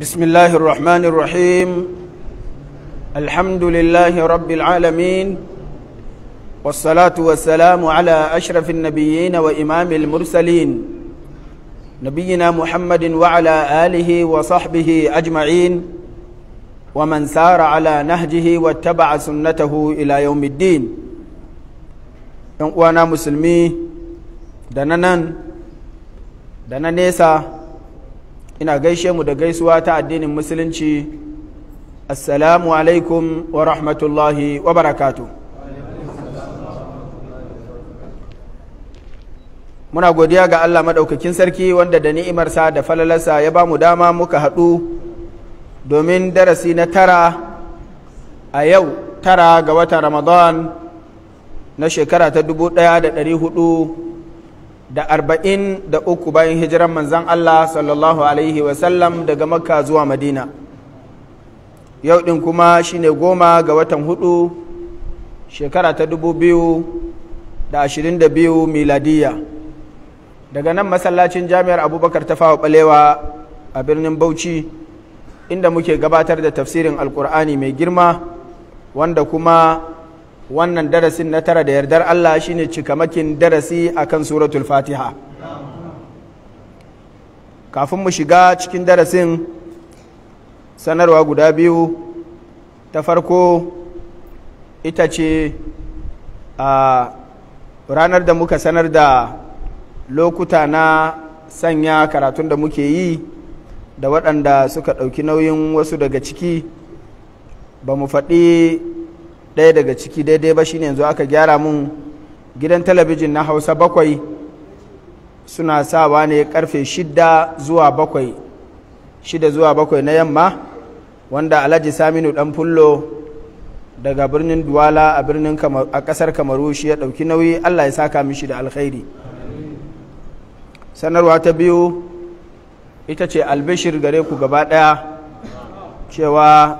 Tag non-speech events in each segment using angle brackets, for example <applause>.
بسم الله الرحمن الرحيم. الحمد لله رب العالمين والصلاة والسلام على أشرف النبيين وإمام المرسلين نبينا محمد وعلى آله وصحبه أجمعين ومن سار على نهجه واتبع سنته إلى يوم الدين. وأنا مسلمي دننن دننيسا ina gaishe mu da gaisuwa ta addinin musulunci. Assalamu alaikum wa rahmatullahi wa barakatu muna godiya ga Allah maɗaukakin sarki wanda da ni'imarsa da falalarsa ya ba mu dama muka haɗu domin darasi na tara a yau tara ga watan ramadan na shekara ta dubu ɗaya da arba'in da uku bayan hijiran manzan Allah sallallahu Alaihi wasallam daga makka zuwa madina. Yau ɗin kuma shine goma ga watan huɗu shekara ta dubu biyu da ashirin da biyu miladiya. Daga nan masallacin jami'ar abubakar ta fawa balewa a birnin bauchi inda muke gabatar da tafsirin alkur'ani mai girma wanda kuma wannan darasin na tara da yardar Allah shine cikamakin darasi akan suratul fatiha. Kafin mu shiga cikin darasin sanarwa guda biyu. Ta farko ita ce a ranar da muka sanar da lokuta na sanya karatun da muke yi da waɗanda suka ɗauki nauyin wasu daga ciki ba mu faɗi ɗaya daga ciki daidai ba shine yanzu aka gyara mun gidan talabijin na hausa bakwai. Suna sawa ne ƙarfe shida zuwa bakwai. Shida zuwa bakwai na yamma wanda alhaji saminu dan fullo daga birnin duwala a birnin a ƙasar kamaru shi ya ɗauki nauyi. Allah ya saka mishi da alkhairi. Sanarwa ta biyu ita ce albishir gare ku gaba ɗaya cewa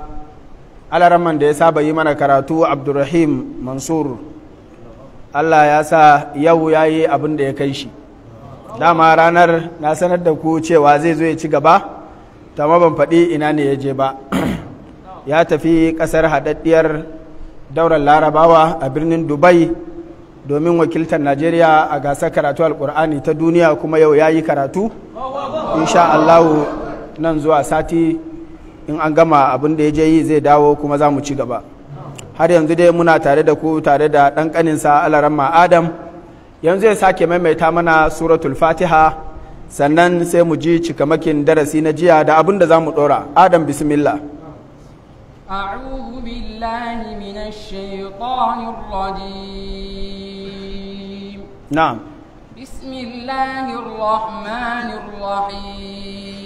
alaraman da ya saba yi mana karatu abdurrahim mansur. Allah ya sa yau ya yi abin da ya kai shi. Dama ranar na sanar da ku cewa zai zo ya ci gaba ta ban faɗi ina ne ya je ba. <clears throat> Ya tafi ƙasar haɗaɗɗiyar daular larabawa a birnin dubai domin wakiltar najeriya a gasar karatu alkur'ani ta duniya kuma yau ya yi karatu. Insha allahu nan zuwa sati in an gama abin da ya je yi zai dawo kuma za mu ci gaba har yanzu dai muna tare da ku tare da ɗan ƙaninsa alaramma adam yanzu ya sake maimaita mana suratul fatiha sannan sai mu ji cikamakin darasi na jiya da abin da za mu ɗora adam bismillah أعوذ بالله من الشيطان الرجيم نعم بسم الله الرحمن الرحيم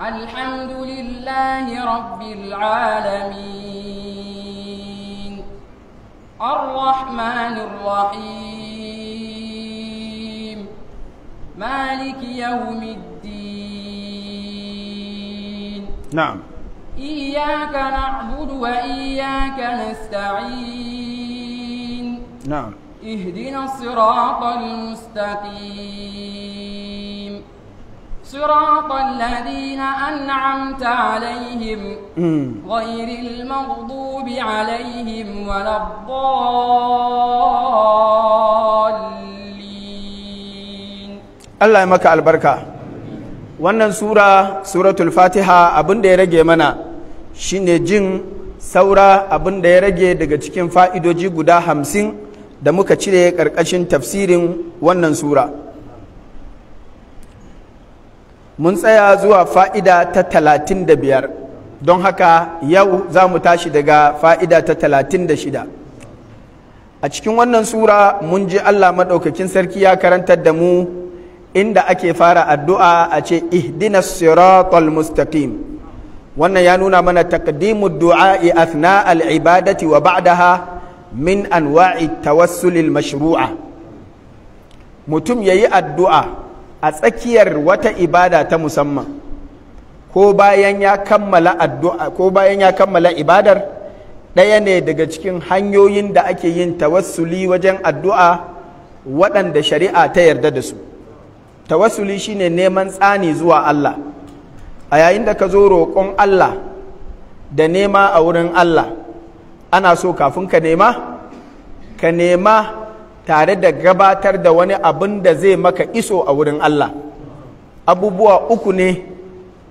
الحمد لله رب العالمين. الرحمن الرحيم. مالك يوم الدين. نعم. إياك نعبد وإياك نستعين. نعم. اهدنا الصراط المستقيم. صراط الذين أنعمت عليهم مم. غير المغضوب عليهم ولا الضالين Allah ya maka albarka wannan sura suratul fatiha abin da ya rage mana shine jin saura abin da ya rage daga cikin fa'idoji guda hamsin da muka cire ƙarƙashin tafsirin wannan sura Mun tsaya zuwa fa'ida ta talatin da biyar. Don haka yau za mu tashi daga fa'ida ta talatin da shida. A cikin wannan sura mun ji allah maɗaukakin sarki ya karantar da mu inda ake fara addu'a a ce ihdinas siratal mustaqim. Wannan ya nuna mana taqdimud du'a'i athna al-ibadati wa ba'daha min anwa'i tawassulil mashru'a. Mutum yayi addu'a a tsakiyar wata ibada ta musamman. Ko bayan ya kammala addu'a ko bayan ya kammala ibadar ɗaya ne daga cikin hanyoyin da ake yin tawassuli wajen addu'a waɗanda shari'a ta yarda da su. Tawassuli shine neman tsani zuwa Allah. A yayin da ka zo roƙon Allah da nema a wurin Allah ana so kafin ka nema ka nema tare da gabatar da wani abin da zai maka iso a wurin Allah. Abubuwa uku ne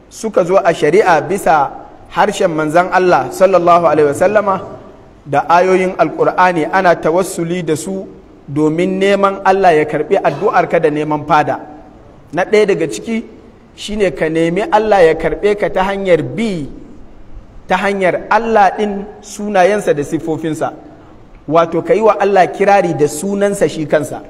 suka zo a shari'a bisa harshen manzan Allah sallallahu alaihi wasallama da ayoyin alkur'ani ana tawassuli da su domin neman Allah ya karɓi addu'arka da neman fada. Na ɗaya daga ciki shine ka nemi Allah ya karɓe ka ta hanyar bi ta hanyar Allah ɗin sunayensa da siffofinsa. Wato ka yi wa Allah kirari da sunansa shi kansa.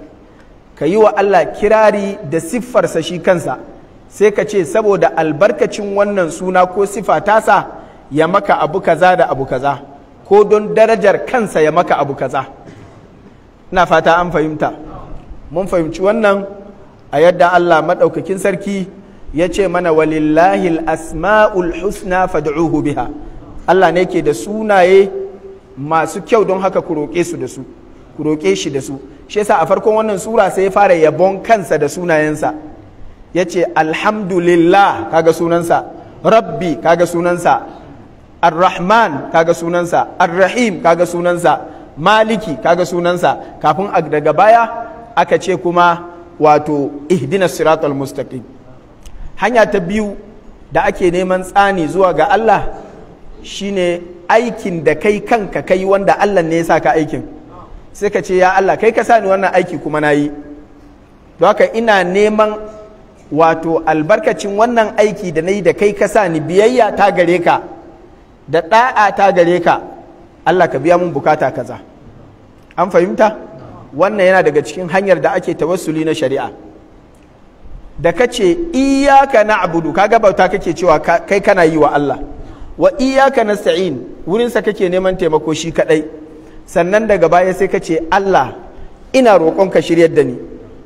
Ka yi wa Allah kirari da siffarsa shi kansa. Sai ka ce saboda albarkacin wannan suna ko sifa tasa ya maka abu kaza da abu kaza. Ko don darajar kansa ya maka abu kaza. Na fata an fahimta. Mun fahimci wannan a yadda Allah maɗaukakin sarki ya ce mana walillahi asma'ul husna fad'uhu biha. Allah ne ke da sunaye masu kyau don haka ku roƙe su da su ku roƙe shi da su. Shi yasa a farkon wannan sura sai ya fara yabon kansa da sunayensa. Ya ce alhamdulillah kaga sunansa. Rabbi kaga sunansa. Ar-rahman kaga sunansa. Ar-rahim kaga sunansa. Maliki kaga sunansa. Kafin daga baya aka ce kuma wato ihdina siratal mustaqim. Hanya ta biyu da ake neman tsani zuwa ga Allah shine aikin da kai kanka kai wanda Allah ne ya sa ka aikin. Sai ka ce ya Allah kai ka sani wannan aiki kuma na yi. Don haka ina neman wato albarkacin wannan aiki da na yi da kai ka sani biyayya ta gare ka da ɗa'a ta gare ka Allah ka biya mun buƙata kaza. An fahimta? Wannan yana daga cikin hanyar da ake tawassuli na shari'a. Da ka ce iyaka na abudu kaga bauta kake cewa kai kana yi wa Allah. Wa iyaka nasta'in wurinsa kake neman taimako shi kadai sannan daga baya sai ka ce Allah ina roƙon ka shiryar da ni.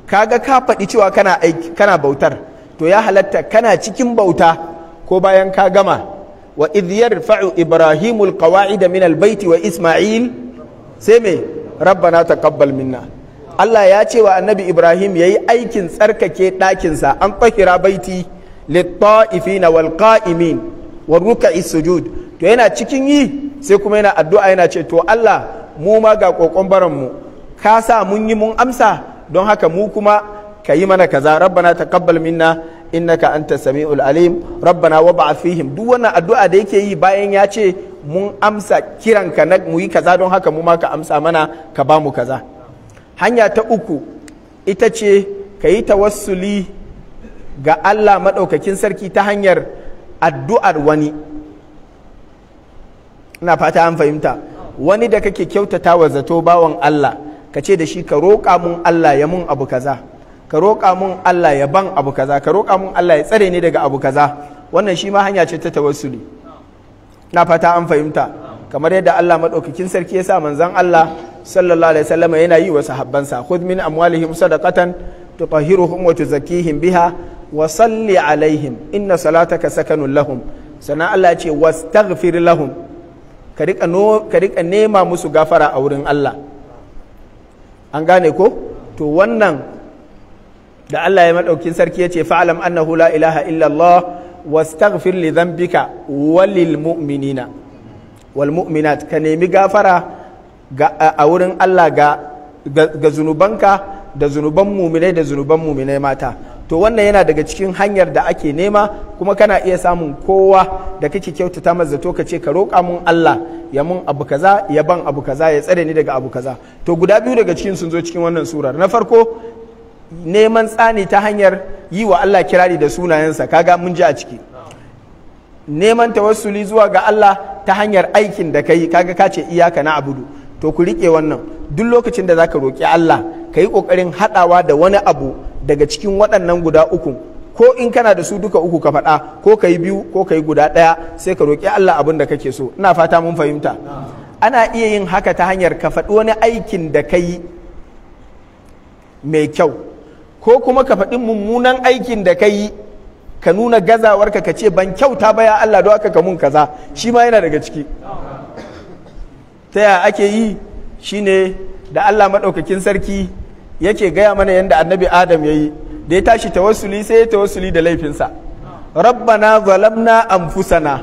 Kaga ka faɗi cewa kana aiki kana bautar. To ya halatta kana cikin bauta ko bayan ka gama. Wa idh yarfa'u ibrahimul qawa'ida min albayti wa isma'il sai me? Rabbana taqabbal minna. Allah ya ce wa annabi Ibrahim ya yi aikin tsarkake ɗakinsa. An ƙwahira baiti litta'ifina wal qa'imin. Wa ruka'i sujud. To yana cikin yi sai kuma yana addu'a yana ce to Allah mu ma ga kokon mu ka sa mun yi mun amsa don haka mu kuma ka yi mana kaza. Rabbana taqabbal minna innaka anta sami'ul alim. Rabbana wab'ath fihim. Duk wannan addu'a da yake yi bayan ya ce mun amsa kiranka na mu yi kaza don haka mu ma ka amsa mana ka ba mu kaza. Hanya ta uku ita ce ka yi tawassuli ga Allah maɗaukakin sarki ta hanyar addu'ar wani. Ina fata an fahimta. Wani da kake kyautata wa zato bawan Allah ka ce da shi ka roƙa mun Allah ya mun abu kaza. Ka roƙa mun Allah ya ban abu kaza. Ka roƙa mun Allah ya tsare ni daga abu kaza. Wannan shi ma hanya ce ta tawassuli. Na fata an fahimta. Kamar yadda Allah maɗaukakin sarki ya sa manzon Allah sallallahu alaihi wasallam yana yi wa sahabbansa khudh min amwalihim sadaqatan tutahhiruhum wa tuzakkihim biha. Wa salli alaihim inna salataka sakanun lahum. Sannan Allah ya ce wastaghfir lahum. Ka riƙa ka riƙa nema musu gafara a wurin Allah. An gane ko? To wannan da Allah ya madaukin sarki ya ce fa'alam annahu la ilaha illa Allah wastaghfir li dhanbika walil mu'minina. Wal mu'minat ka nemi gafara a wurin Allah ga, ga, zunubanka da zunuban muminai da zunuban muminai mata. To wannan yana daga cikin hanyar da ake nema kuma kana iya samun kowa da kake kyautata masa zato ka ce ka roƙa mun Allah ya mun abu kaza ya ban abu kaza ya tsare ni daga abu kaza. To guda biyu daga cikin sun zo cikin wannan surar. Na farko neman tsani ta hanyar yi wa Allah kirari da sunayensa. Kaga mun ji a ciki. Neman tawassuli zuwa ga Allah ta hanyar aikin da kai kaga ka ce iyaka na abudu to ku riƙe wannan. Duk lokacin da zaka roƙi Allah ka yi ƙoƙarin haɗawa da wani abu daga cikin waɗannan guda uku ko in kana da su duka uku ka faɗa ko ka yi biyu ko ka yi guda ɗaya sai ka roƙi Allah abin da kake so. Ina fata mun fahimta. Ana iya yin haka ta hanyar ka faɗi wani aikin da ka yi mai kyau ko kuma ka faɗi mummunan aikin da ka yi ka nuna gazawarka ka ce ban kyauta ba ya Allah don aka ka mun kaza. Shi ma yana daga ciki. Ta yaya ake yi? Shine da Allah maɗaukakin sarki yake gaya mana yadda annabi Adam ya yi da ya tashi tawassuli sai ya tawassuli da laifinsa. Rabbana zalamna anfusana.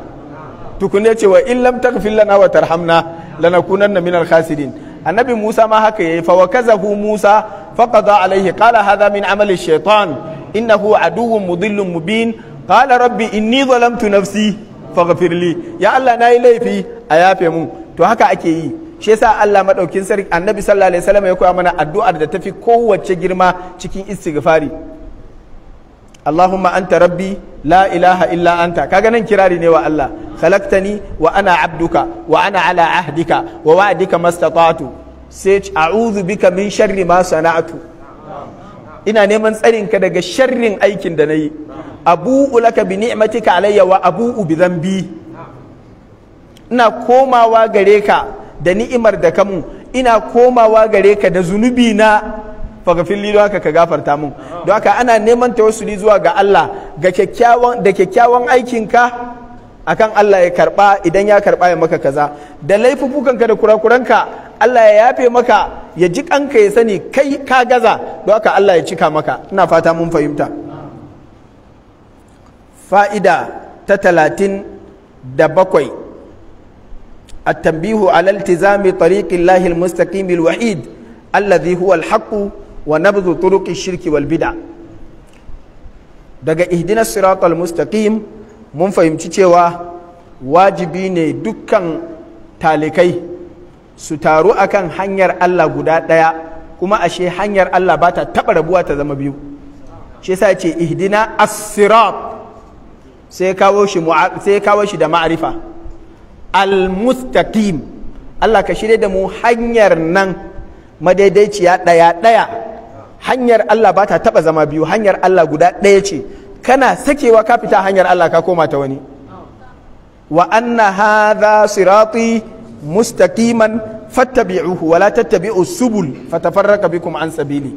Tukunne cewa in lam taghfir lana wa tarhamna lanakunanna minal khasirin. Annabi Musa ma haka yayi fa wakazahu Musa faqada alaihi qala hadha min amali shaitan innahu aduwwun mudillun mubin. Qala rabbi inni zalamtu nafsi faghfir ya Allah na yi laifi a yafe mun. To haka ake yi. Shi yasa Allah madaukin sarki annabi sallallahu alaihi wasallam ya koya mana addu'ar da tafi kowace girma cikin istighfari. Allahumma anta rabbi la ilaha illa anta. Kaga nan kirari ne wa Allah. Khalaqtani wa ana abduka wa ana ala ahdika wa wa'dika mastata'tu. Sai a'udhu bika min sharri ma sana'tu. Ina neman tsarin ka daga sharrin aikin da na yi. Abu'u laka bi ni'matika alayya wa abu'u bi dhanbi. Ina komawa gare ka da ni'imar da kamu ina komawa gare ka da zunubi na. Fagafin lilo haka ka gafarta mun. Don haka ana neman tawassuli zuwa ga Allah ga kyakkyawan da kyakkyawan aikinka akan Allah ya karɓa idan ya karɓa ya maka kaza. Da laifufukanka da kurakuranka Allah ya yafe maka ya ji kanka ya sani kai ka gaza. Don haka Allah ya cika maka. Ina fata mun fahimta. Fa'ida ta talatin da bakwai. التنبيه على التزام طريق الله المستقيم الوحيد الذي هو الحق ونبذ طرق الشرك والبدع daga ihdina siratal mustaqim mun fahimci cewa wajibi ne dukkan talikai su taru akan hanyar Allah guda ɗaya kuma ashe hanyar Allah ba ta taɓa rabuwa ta zama biyu shi yasa ce ihdina as-sirat sai kawo shi sai kawo shi da ma'arifa al-mustaqim. Allah ka shirye da mu hanyar nan madaidaiciya ɗaya ɗaya. Hanyar Allah ba ta taɓa zama biyu hanyar Allah guda ɗaya ce. Kana sakewa ka fita hanyar Allah ka koma ta wani. Wa anna hadha sirati mustaqiman fattabi'uhu wa la tattabi'u subul fatafarraqa bikum an sabili.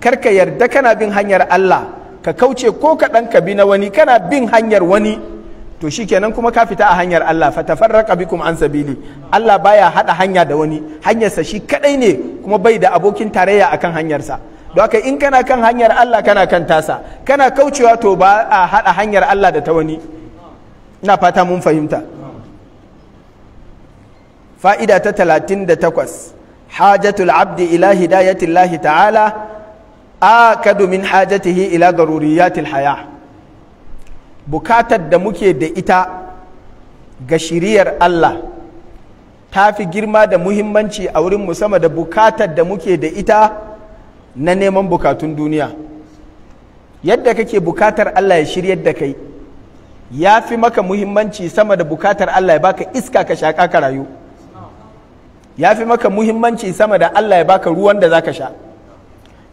Karka yarda kana bin hanyar Allah ka kauce ko kaɗan ka bi na wani kana bin hanyar wani. To shikenan kuma ka fita a hanyar Allah fatafarraqa bikum an sabili. Allah baya hada hanya da wani. Hanyarsa shi kadai ne kuma bai da abokin tarayya akan hanyarsa. Don haka in kana kan hanyar Allah kana kan tasa. Kana kaucewa to ba a hada hanyar Allah da ta wani. Ina fata mun fahimta. Fa'ida ta talatin da takwas. Hajatul abdi ila hidayatillahi ta'ala. Akadu min hajatihi ila garuriyatil haya. Buƙatar da muke da ita ga shiriyar Allah ta fi girma da muhimmanci a wurin sama da buƙatar da muke da ita na neman bukatun duniya. Yadda kake buƙatar Allah ya shiryar da kai ya fi maka muhimmanci sama da buƙatar Allah ya baka iska ka shaƙa ka rayu. Ya fi maka muhimmanci sama da Allah ya baka ruwan da zaka sha.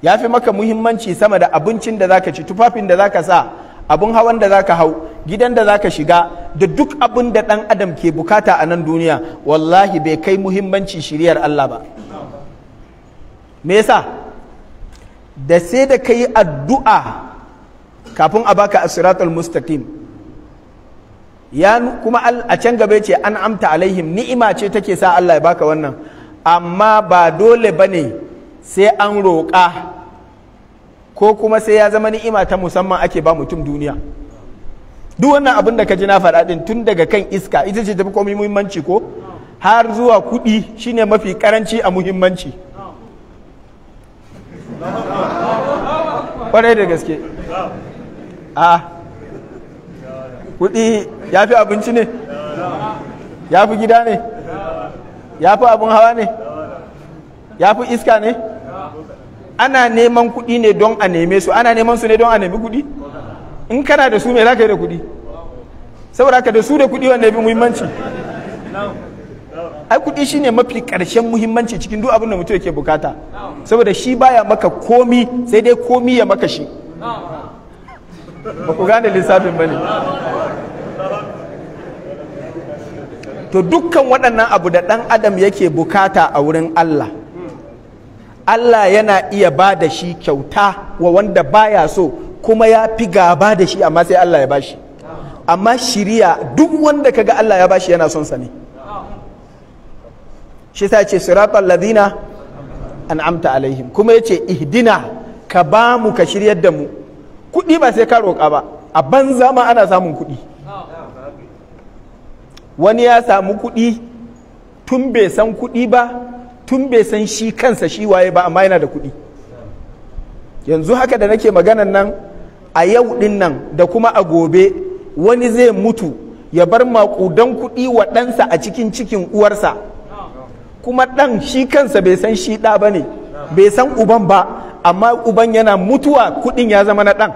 Ya fi maka muhimmanci sama da abincin da zaka ci tufafin da zaka sa abun hawan da zaka hau gidan da zaka shiga da duk abin da ɗan adam ke buƙata a nan duniya wallahi bai kai muhimmanci shiriyar Allah ba. Me yasa? Da sai da ka yi addu'a kafin a baka asiratul mustaqim. Ya kuma a can gaba ce an amta alaihim ni'ima ce take sa Allah ya baka wannan. Amma ba dole ba ne sai an roƙa ko kuma sai ya zama ni'ima ta musamman ake ba mutum duniya. Duk wannan abin da ka ji na faɗa ɗin tun daga kan iska ita ce tafi komai muhimmanci ko? Har zuwa kuɗi shine mafi karanci a muhimmanci. Kwarai da gaske. A kuɗi ya fi abinci ne? Ya fi gida ne? Ya fi abin hawa ne? Ya fi iska ne? Ana neman kuɗi ne don a neme su. Ana neman su ne don a nemi kuɗi? In kana da su me za ka yi da kuɗi? Saboda ka da su da kuɗi wanda ya fi muhimmanci. Ai kuɗi shine mafi ƙarshen muhimmanci cikin duk abin da mutum yake buƙata. Saboda shi baya maka komi sai dai komi ya maka shi. Ba ku gane lissafin ba ne. To dukkan waɗannan abu da ɗan adam yake buƙata a wurin Allah Allah yana iya ba da shi kyauta wa wanda baya so kuma ya fi gaba da shi amma sai Allah ya bashi amma shiriya duk wanda kaga Allah ya bashi yana son sa ne. Shi ta ce siratal ladina an'amta alaihim. Kuma ya ce ihdina ka ba mu ka shiryar da mu. Kuɗi ba sai ka roƙa ba a banza ma ana samun kuɗi. Wani ya samu kuɗi tun bai san kuɗi ba tun bai san shi kansa shi waye ba amma yana da kuɗi. Yanzu haka da nake maganan nan a yau ɗin nan da kuma a gobe wani zai mutu ya bar maƙudan kuɗi wa ɗansa a cikin cikin uwarsa. Kuma ɗan shi kansa bai san shi ɗa ba ne bai san uban ba amma uban yana mutuwa kuɗin ya zama na ɗan.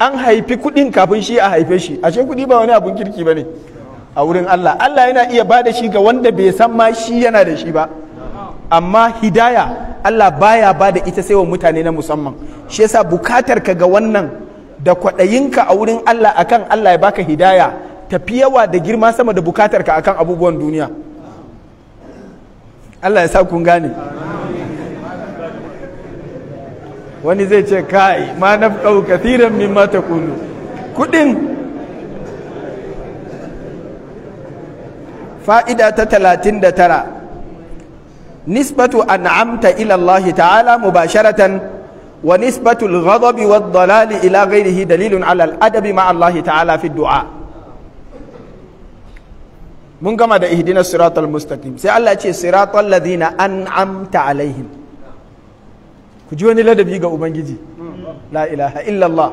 An haifi kuɗin kafin shi a haife shi. Ashe kuɗi ba wani abun kirki ba ne. A wurin Allah. Allah yana iya ba da shi ga wanda bai san ma shi yana da shi ba. Amma hidaya Allah baya ba da ita sai wa mutane na musamman. Shi yasa buƙatar ka ga wannan da kwaɗayinka a wurin Allah akan Allah ya baka hidaya tafi yawa da girma sama da buƙatar ka akan abubuwan duniya. Allah ya sa kun gane. Wani zai ce kai ma nafqau kathiran mimma taqulu. Kudin fa'ida ta talatin da tara. Nisbatu an'amta ila Allah ta'ala mubasharatan wa nisbatu al-ghadabi wa dalali ila ghairihi dalilun ala al-adabi ma Allah ta'ala fi du'a. Mun gama da ihdinas siratal mustaqim. Sai Allah ce siratal ladina an'amta alaihim. Ku ji wani ladabi ga ubangiji. La ilaha illallah.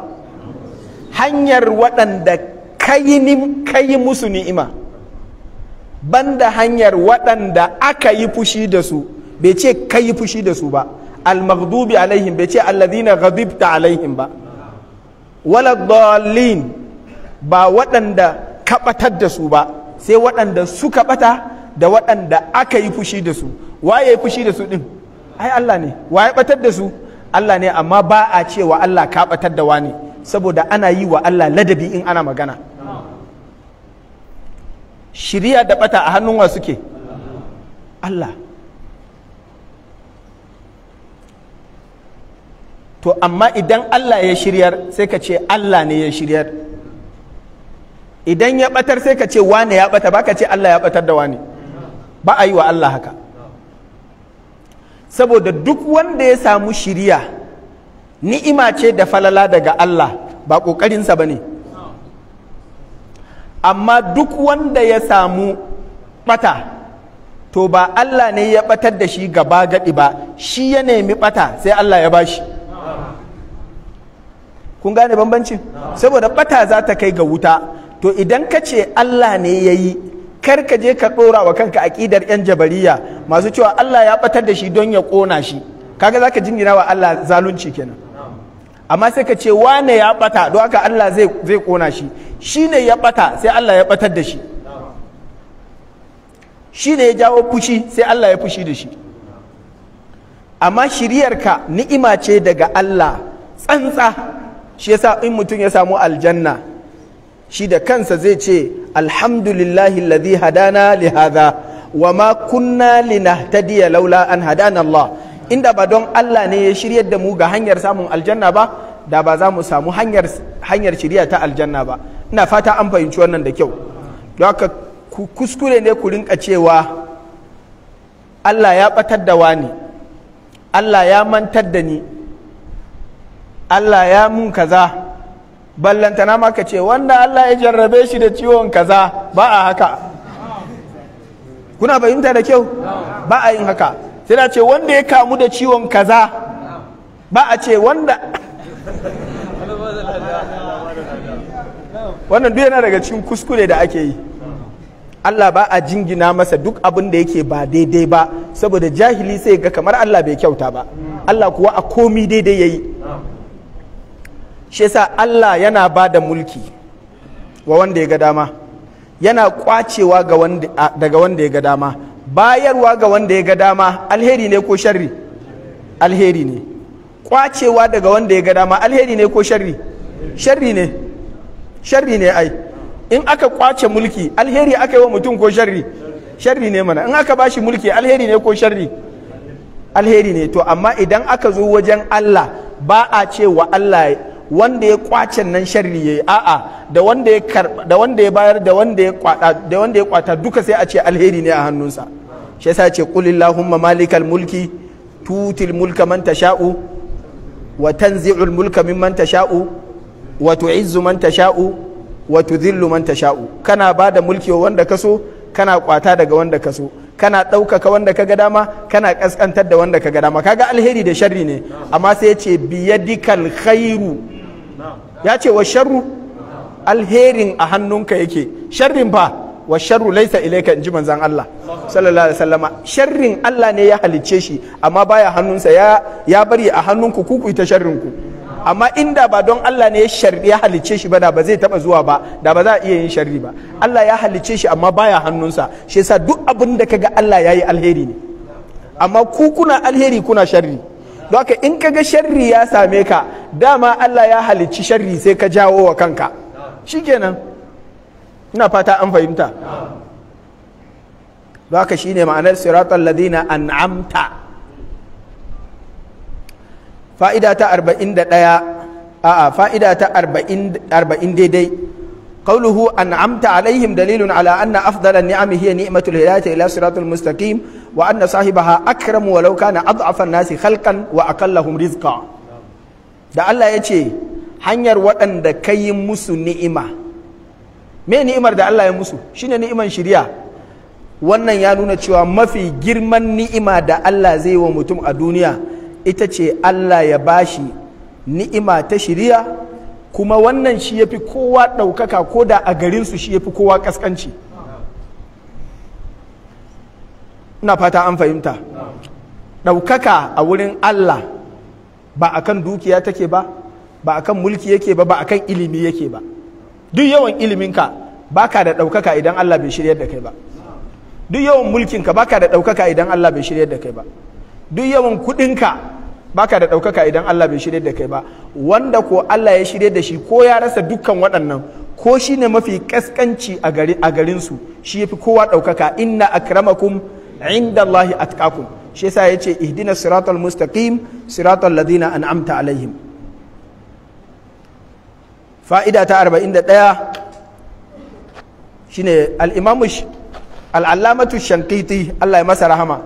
Hanyar waɗanda kayi musu ni'ima. Banda hanyar waɗanda aka yi fushi da su bai ce kayi fushi da su ba. Al-maghdubi alaihim bai ce alladhina ghadibta alaihim ba. Wala dallin ba waɗanda kaɓatar da su ba sai waɗanda suka ɓata da waɗanda aka yi fushi da su. Waye fushi da su ɗin? Ai Allah ne. Waye ɓatar da su? Allah ne amma ba a cewa Allah ka ɓatar da wani saboda ana yi wa Allah ladabi in ana magana. Shirya da ɓata a hannun wa suke? Allah. To amma idan Allah ya shiryar sai ka ce Allah ne ya shiryar. Idan ya ɓatar sai ka ce wane ya ɓata ba ka ce Allah ya ɓatar da wane. Ba a yi wa Allah haka. Saboda duk wanda ya samu shiriya ni'ima ce da falala daga Allah ba ƙoƙarinsa ba ne. Amma duk wanda ya samu ɓata to ba Allah ne ya ɓatar da shi gaba gaɗi ba shi ya nemi ɓata sai Allah ya bashi kun gane bambancin saboda ɓata za ta kai ga wuta. To idan ka ce Allah ne ya yi kar ka je ka ɗora wa kanka aƙidar 'yan jabariya masu cewa Allah ya ɓatar da shi don ya ƙona shi. Kaga za ka jingina wa Allah zalunci kenan. Amma sai ka ce wane ya ɓata don haka Allah zai ƙona shi. Shi ne ya ɓata sai Allah ya ɓatar da shi. Shi ne ya jawo fushi sai Allah ya fushi da shi. Amma shiryarka ni'ima ce daga Allah tsantsa. Shi yasa in mutum ya samu aljanna shi da kansa zai ce alhamdulillahi alladhi hadana li hadha wa ma kunna linahtadiya laula an hadana Allah. Inda ba don Allah ne ya shiryar da mu ga hanyar samun aljanna ba da ba za mu samu hanyar hanyar shirya ta aljanna ba. Ina fata an fahimci wannan da kyau. Don haka kuskure ne ku rinka cewa Allah ya batar da wani Allah ya mantar da ni Allah ya mun kaza. Ballantana ma ka ce wanda Allah ya jarrabe shi da ciwon kaza ba a haka. Kuna fahimta da kyau? Ba a yin haka. Sai ce wanda ya kamu da ciwon kaza ba a ce wanda wannan duk yana daga cikin kuskure da ake yi. Allah ba a jingina masa duk abin da yake ba daidai ba saboda jahili sai ga kamar Allah bai kyauta ba. Allah kuwa a komi daidai yayi shi yasa Allah yana ba da mulki wa wanda ya ga dama. Yana kwacewa daga wanda ya ga dama. Bayarwa ga wanda ya ga dama alheri ne ko sharri? Alheri ne. Kwacewa daga wanda ya ga dama alheri ne ko sharri? Sharri ne. Sharri ne ai. In aka ƙwace mulki alheri aka yi wa mutum ko sharri? Sharri ne mana. In aka bashi mulki alheri ne ko sharri? Alheri ne. To amma idan aka zo wajen Allah ba a ce wa Allah wanda ya ƙwace nan sharri yayi. A'a da wanda ya da wanda ya bayar da wanda ya kwata da wanda ya kwata duka sai a ce alheri ne a hannunsa. Shi yasa ce qul illahumma malikal mulki tutil mulka man tasha'u wa tanzi'ul mulka mimman tasha'u wa tu'izzu man tasha'u wa tudhillu man tasha'u. Kana ba da mulki wa wanda kaso kana kwata daga wanda kaso kana ɗaukaka wanda ka ga dama kana ƙasƙantar da wanda ka ga dama. Kaga alheri da sharri ne. Amma sai ya ce biyadikal khairu ya ce wa sharru alherin a hannunka yake. Sharrin fa wa sharru laisa ilaika in ji manzan Allah sallallahu alaihi wasallama. Sharrin Allah ne ya halicce shi amma baya hannunsa. Ya ya bari a hannunku ku ku sharrin ku amma inda ba don Allah ne ya halicce shi ba da ba zai taba zuwa ba da ba za a iya yin sharri ba. Allah ya halicce shi amma baya hannunsa. Shi yasa duk abin da kaga Allah yayi alheri ne. Amma ku kuna alheri kuna sharri. don haka in kaga sharri ya same ka dama Allah ya halicci sharri sai ka jawo wa kanka shikenan ina fata an fahimta don haka shine ma'anar siratal ladina an'amta fa'ida ta arba'in da ɗaya a'a fa'ida ta arba'in daidai قوله أنعمت عليهم دليل على أن أفضل النعم هي نعمة الهداية إلى صراط المستقيم wa anna sahibaha akramu walau kana adhafa nasi khalqan wa aqallahum rizqa. Da Allah ya ce hanyar waɗanda ka yi musu ni'ima. Me ni'imar da Allah ya musu? Shine ni'iman shiriya. Wannan ya nuna cewa mafi girman ni'ima da Allah zai wa mutum a duniya ita ce Allah ya bashi ni'ima ta shiriya kuma wannan shi yafi kowa ɗaukaka ko da a garinsu shi yafi kowa ƙasƙanci. Ina fata an fahimta. Ɗaukaka a wurin Allah ba a kan dukiya take ba ba a kan mulki yake ba ba a kan ilimi yake ba. Duk yawan iliminka ba ka da ɗaukaka idan Allah bai shiryar da kai ba. Duk yawan mulkinka ba ka da ɗaukaka idan Allah bai shiryar da kai ba. Duk yawan kuɗinka baka da ɗaukaka idan Allah bai shirye da kai ba. Wanda ko Allah ya shirye da shi ko ya rasa dukkan waɗannan ko shi ne mafi ƙasƙanci a garinsu shi ya fi kowa ɗaukaka. Inna akramakum inda Allahi atqakum. Shi yasa ya ce ihdina siratal mustaqim siratal ladina an'amta alaihim. Fa'ida ta 41 shine al-imamu al-allamatu shankiti Allah ya masa rahama.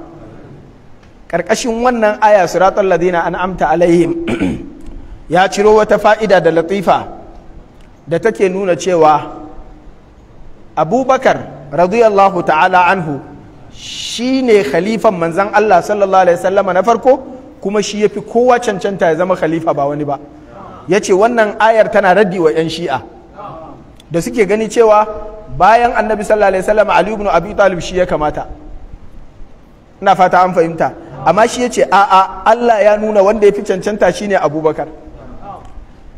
Ƙarƙashin wannan aya suratul ladina an'amta alaihim ya ciro wata fa'ida da latifa da take nuna cewa abubakar radiyallahu ta'ala anhu shi ne khalifan manzan Allah sallallahu alaihi wasallama na farko kuma shi ya fi kowa cancanta ya zama khalifa ba wani ba. Ya ce wannan ayar tana raddi wa 'yan shi'a da suke gani cewa bayan annabi sallallahu alaihi wasallama ibn abi talib shi ya kamata. Ina fata an fahimta. Amma shi ya ce a'a Allah ya nuna wanda ya fi cancanta shine abubakar.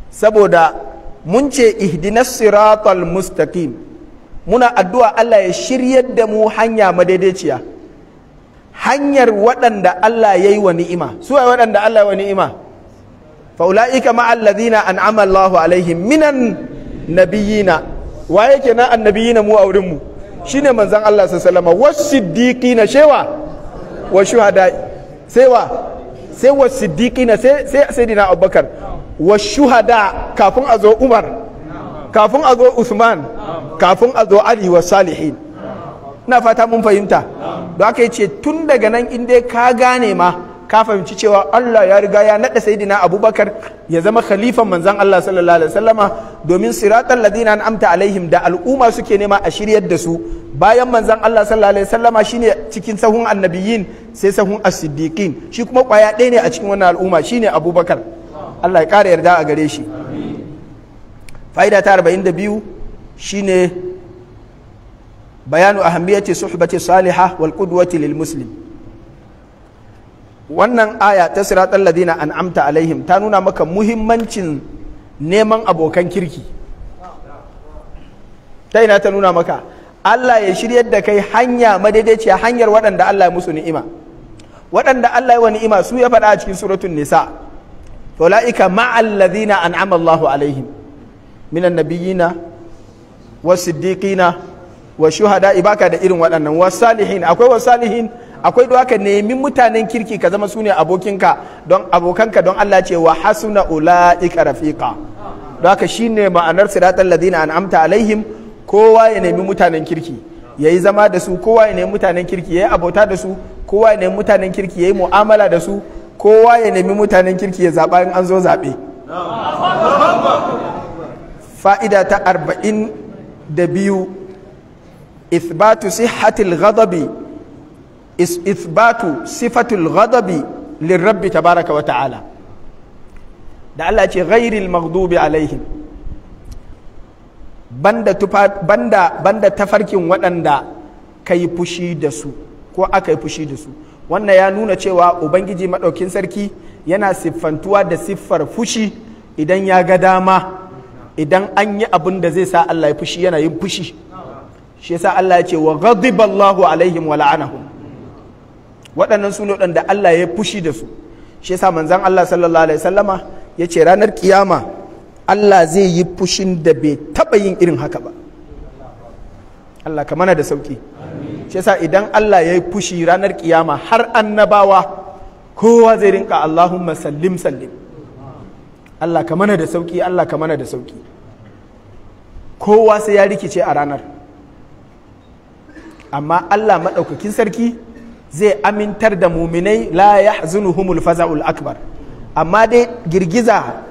Saboda mun ce ihdinas siratal mustaqim. Muna addu'a Allah ya shiryar da mu hanya madaidaiciya. Hanyar waɗanda Allah ya yi wa ni'ima. Su waɗanda Allah ya wa ni'ima? Fa'ula'ika ma'allazina an'ama Allahu alaihim minan nabiyina. Waye kenan annabiyina mu a wurinmu shine manzon Allah sallallahu alaihi wasallam. Was-siddiqina shewa wa? Shuhada sai wa? Sai wa siddiqina sai sai sayyidina abubakar. Wa shuhada kafin a zo umar. Kafin a zo usman kafin a zo ali wa salihin. Na fata mun fahimta. Da aka yi ce tun daga nan inda ka gane ma ka fahimci cewa Allah ya riga ya naɗa sayyidina abubakar ya zama khalifan manzan Allah sallallahu alaihi wasallama domin siratal ladina amta alaihim da al'umma suke nema a shiryar da su. Bayan manzan Allah sallallahu alaihi wasallama shine cikin sahun annabiyin sai sahun as-siddiqin. Shi kuma ƙwaya ɗaya ne a cikin wannan al'umma shine abubakar. Allah ya ƙara yarda a gare shi. Fa'ida ta 42 shine bayanu ahammiyati suhbati salihah wal qudwati lil muslim. Wannan aya ta siratal ladina an'amta alaihim ta nuna maka muhimmancin neman abokan kirki. Ta ina ta nuna maka? Allah ya shiryar da kai hanya madaidaiciya hanyar waɗanda Allah ya musu ni'ima. Waɗanda Allah ya wa ni'ima su ya faɗa a cikin suratun nisa. Ulaika ma'al ladina an'ama Allahu alaihim. Minan nabiyina was-siddiqina wa shuhada ibaka da irin waɗannan. Was-salihin akwai was-salihin akwai da ka nemi mutanen kirki ka zama su ne abokinka don abokanka don Allah ce wa hasuna ulaika rafiqa. Don haka shine ma'anar siratal ladina an'amta alaihim kowa ya nemi mutanen kirki yayi zama da su kowa ya nemi mutanen kirki yayi abota da su kowa ya nemi mutanen kirki yayi mu'amala da su kowa ya nemi mutanen kirki ya zaɓa in an zo zaɓe. Fa'ida ta arba'in da biyu. Ithbatu sihhatil ghadabi ithbatu sifatul ghadabi lirrabbi tabaraka wa ta'ala. Da Allah ce ghairil maghdubi alaihim. Banda tafarkin waɗanda kai fushi da su ko aka yi fushi da su. Wannan ya nuna cewa ubangiji maɗaukin sarki yana siffantuwa da siffar fushi idan ya ga dama. Idan an yi abin da zai sa Allah ya fushi yana yin fushi. Shi yasa Allah ya ce wa ghadiballahu alaihim wa la'anahum. Waɗannan su ne waɗanda Allah ya fushi da su. Shi yasa manzon Allah sallallahu alaihi wasallama ya ce ranar kiyama Allah zai yi fushin da bai taɓa yin irin haka ba. Allah ka mana da sauƙi shi yasa idan Allah ya yi fushi ranar kiyama har annabawa kowa zai rinka Allahumma sallim sallim. Allah ka mana da sauƙi Allah ka mana da sauƙi kowa sai ya rikice a ranar. Amma Allah maɗaukakin sarki zai amintar da muminai la yahzunuhumul faza'ul akbar. Amma dai girgiza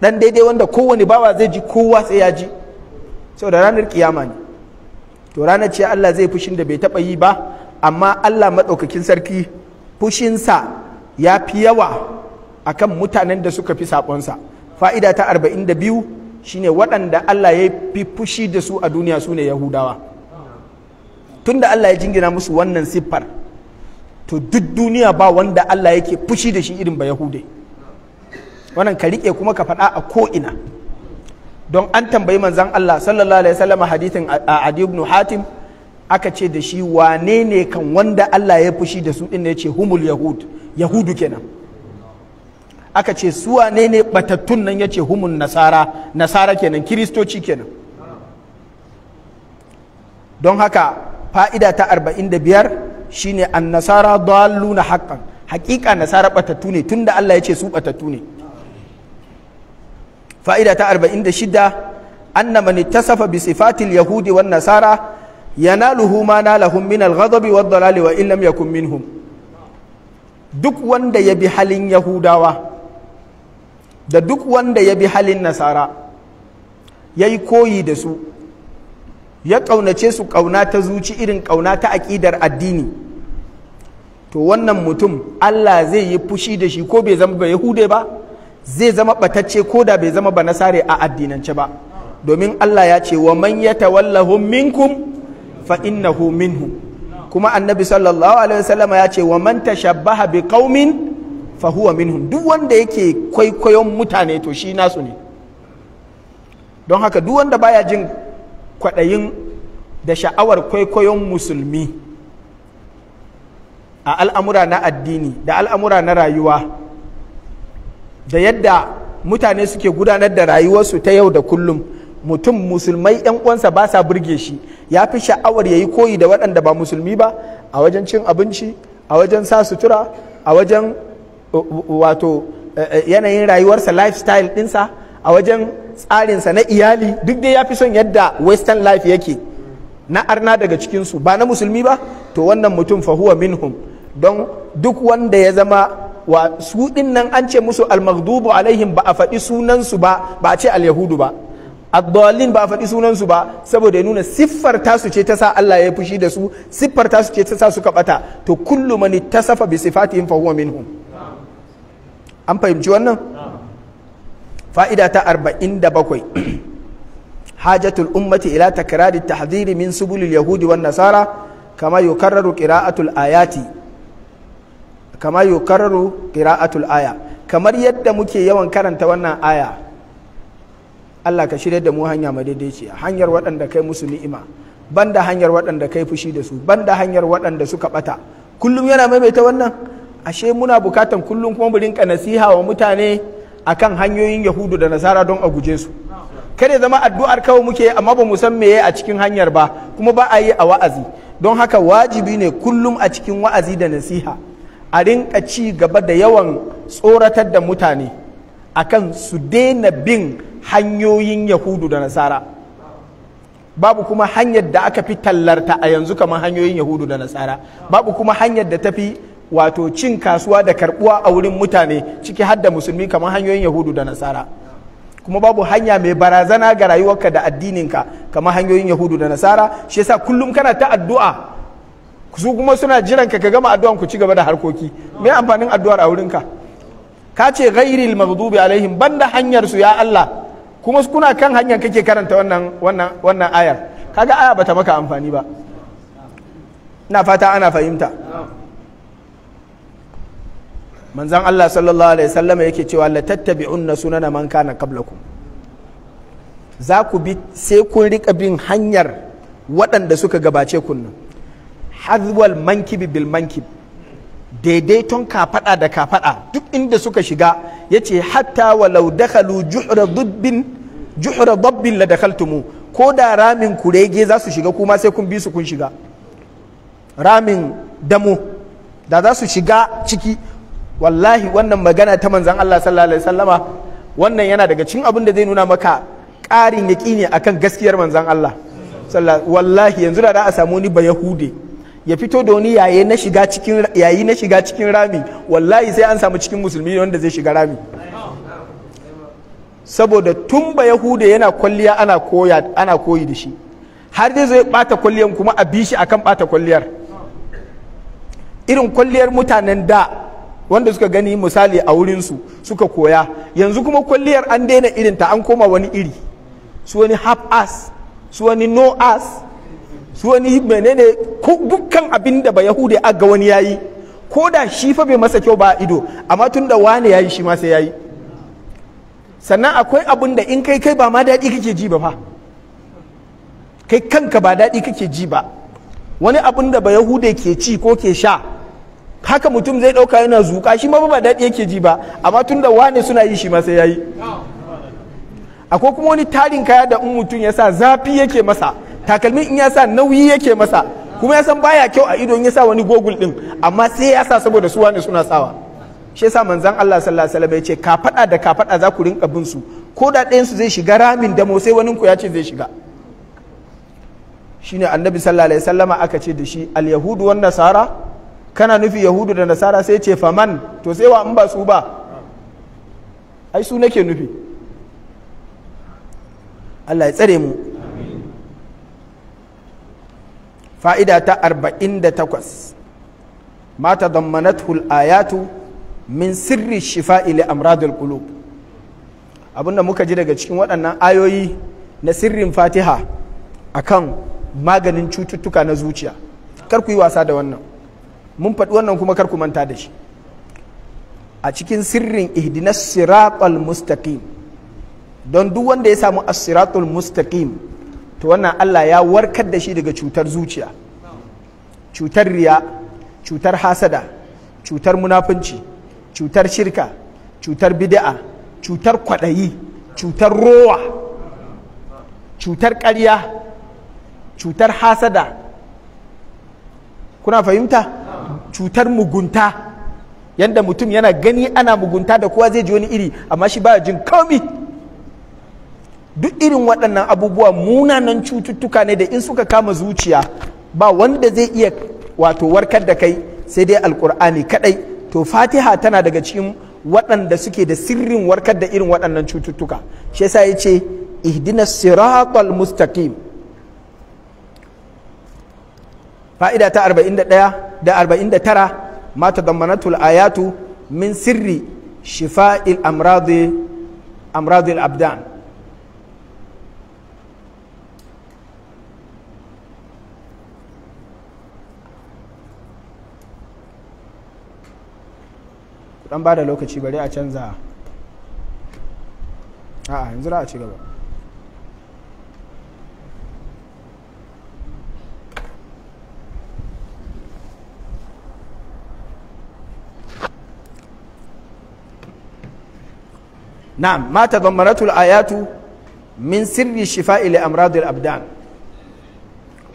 dan daidai wanda kowane bawa zai ji kowa sai ya ji. Saboda ranar kiyama ne. To ranar ce Allah zai fushin da bai taɓa yi ba amma Allah maɗaukakin sarki fushinsa ya fi yawa. Akan mutanen da suka fi saƙonsa. Fa'ida ta arba'in da biyu shine waɗanda Allah ya fi fushi da su a duniya su ne yahudawa. Tunda Allah ya jingina musu wannan siffar to duk duniya ba wanda Allah yake fushi da shi irin ba yahude. Wannan ka riƙe kuma ka faɗa a ko'ina. Don an tambayi manzan Allah sallallahu alaihi wasallam hadithin Adi ibn Hatim aka ce da shi wane ne kan wanda Allah ya fushi da su? Din ne ce humul yahud. Yahudu kenan. Aka ce su wane ne batattun nan ya ce humun nasara nasara kenan kiristoci kenan. Don haka fa'ida ta 45 shine an nasara dalluna haqqan. Haƙiƙa nasara batattu ne tunda Allah ya ce su batattu ne. Fa'ida ta 46 anna man ittasafa bi sifatil yahudi wan nasara yanaluhu ma nalahum min al-ghadabi wad dalali wa illam yakun minhum. Duk wanda ya bi halin yahudawa da duk wanda ya bi halin nasara yayi koyi da su ya ƙaunace su ƙauna ta zuci irin ƙauna ta aƙidar addini to wannan mutum Allah zai yi fushi da shi ko bai zama ba yahude ba zai zama batacce ko da bai zama ba nasare a addinance ba. Domin Allah ya ce wa man yatawallahum minkum fa innahu minhum kuma annabi sallallahu alaihi wasallam ya ce wa man tashabbaha bi qaumin fa huwa minhum. Duk wanda yake kwaikwayon mutane to shi nasu ne. Don haka duk wanda baya jin kwaɗayin da sha'awar kwaikwayon musulmi a al'amura na addini da al'amura na rayuwa da yadda mutane suke gudanar da rayuwarsu ta yau da kullum mutum musulmai yan uwansa ba sa burge shi. Ya fi sha'awar ya yi koyi da waɗanda ba musulmi ba a wajen cin abinci a wajen sa sutura a wajen wato yanayin rayuwarsa lifestyle ɗinsa a wajen tsarinsa na iyali duk dai ya fi son yadda western life yake. Na arna daga cikinsu. Ba na musulmi ba? To wannan mutum fahuwa minhum. Don duk wanda ya zama wa su ɗin nan an ce musu almaghdubu alaihim ba a faɗi sunansu ba ba a ce alyahudu ba. Addalin ba a faɗi sunansu ba saboda ya nuna siffar tasu ce ta sa Allah ya fushi da su siffar tasu ce ta sa suka bata to kullu man ittasafa bi sifatihim fa huwa minhum. An fahimci wannan? Fa'ida ta arba'in da bakwai. <clears throat> Hajatul ummati ila takrari tahdhiri min subulil yahudi wan nasara kama yukarraru qira'atul ayati. Kama yukarraru qira'atul aya. Kamar yadda muke yawan karanta wannan aya Allah ka shirya da mu hanya madaidaiciya. Hanyar waɗanda kai musu ni'ima banda hanyar waɗanda kai fushi da su banda hanyar waɗanda suka ɓata. Kullum yana maimaita wannan? Ashe muna bukatan kullum kuma mu rinka nasiha wa mutane akan hanyoyin yahudu da nasara don a guje su. Kada zama addu'ar kawai muke amma ba mu san meye a cikin hanyar ba kuma ba a yi a wa'azi. Don haka wajibi ne kullum a cikin wa'azi da nasiha a rinka ci gaba da yawan tsoratar da mutane akan su daina bin hanyoyin yahudu da nasara. Babu kuma hanyar da aka fi tallarta a yanzu kamar hanyoyin yahudu da nasara. Babu kuma hanyar da ta fi wato cin kasuwa da karbuwa a wurin mutane ciki har da musulmi kamar hanyoyin yahudu da nasara. Kuma babu hanya mai barazana ga rayuwarka da addininka kamar hanyoyin yahudu da nasara. Shi yasa kullum kana ta addu'a. Su kuma suna jiran ka gama addu'an ku ci gaba da harkoki. Me amfanin addu'ar a wurinka? Ka ce ghairil maghdubi alaihim banda hanyar su ya Allah. Kuma kuna kan hanyar kake karanta wannan wannan wannan ayar. Kaga aya bata maka amfani ba. Ina fata ana fahimta. Manzan Allah sallallahu alaihi wasallam yake cewa la tattabi'unna sunana man kana qablakum. Za ku bi sai kun riƙa bin hanyar waɗanda suka gabace kunnan hazwal mankibi bil mankib. Daidaiton kafada da kafada duk inda suka shiga ya ce hatta walau dakhalu juhra dubbin juhra la dakhaltumu. Ko da ramin kurege za su shiga kuma sai kun bi su kun shiga. Ramin damo da za su shiga ciki wallahi wannan magana ta manzan Allah sallallahu alaihi wasallama wannan yana daga cikin abin da zai nuna maka ƙarin yaƙini akan gaskiyar manzan Allah wallahi yanzu da a samu ni ba yahude ya fito da wani yayi na shiga cikin yayi na shiga cikin rami wallahi sai an samu cikin musulmi wanda zai shiga rami. Saboda tun ba yahude yana kwalliya ana koya ana koyi da shi. Har dai zai bata kwalliyan kuma a bi shi akan bata kwalliyar. Irin kwalliyar mutanen da wanda suka gani misali a wurinsu suka koya. Yanzu kuma kwalliyar an daina irin ta an koma wani iri. Su wani half ass su wani no ass su wani menene dukkan abin da ba yahudi aga wani yayi. Ko da shi fa bai masa kyau ba a ido amma tun da wani yayi shi ma sai yayi. Sannan akwai abin da in kai kai ba ma daɗi kake ji ba fa. Kai kanka ba daɗi kake ji ba. Wani abin da ba yahude ke ci ko ke sha haka mutum zai ɗauka yana zuƙa shi ma ba daɗi yake ji ba amma tun da wane suna yi shi ma sai yayi akwai kuma wani tarin kaya da in mutum ya sa zafi yake masa takalmin in ya sa nauyi yake masa kuma ya san baya kyau a ido in ya sa wani gogul din amma sai ya sa saboda su wane suna sawa. Shi yasa manzon Allah sallallahu alaihi wasallam ya ce ka faɗa da ka faɗa za ku rinka bin su. Ko da ɗayan su zai shiga ramin damo sai wani ku ya ce zai shiga. Shine annabi sallallahu alaihi wasallama aka ce da shi al yahudu wan nasara kana nufi yahudu da nasara sai ce faman to sai wa in ba su ba? Ai su nake nufi. Allah ya tsare mu. Fa'ida ta 48 ma tadammanathu al-ayatu min sirri shifa'i li amradil qulub. Abinda muka ji daga cikin waɗannan ayoyi na sirrin fatiha akan maganin cututtuka na zuciya. Kar ku yi wasa da wannan. Mun faɗi wannan kuma kar ku manta da shi. A cikin sirrin ihdinas siratal mustaqim don duk wanda ya samu as-siratul mustaqim to wannan Allah ya warkar da shi daga cutar zuciya cutar riya cutar hasada cutar munafunci cutar shirka cutar bid'a cutar kwaɗayi cutar rowa cutar ƙarya cutar hasada. Kuna fahimta? Cutar mugunta. Yadda mutum yana gani ana mugunta da kowa zai ji wani iri amma shi baya jin komi. Duk irin waɗannan abubuwa munanan cututtuka ne da in suka kama zuciya ba wanda zai iya wato warkar da kai sai dai alkur'ani kadai to fatiha tana daga cikin waɗanda suke da sirrin warkar da irin waɗannan cututtuka. Shi yasa ya ce ihdina siratal mustaqim. Fa'ida ta 41 da 49 ma tadammanatul ayatu min sirri shifa'il amradi amradil abdan dan ba da lokaci bari a canza. A'a yanzu za a ci gaba. Na'am ma tadammanatu al-ayatu min sirri shifa'i li amradil abdan.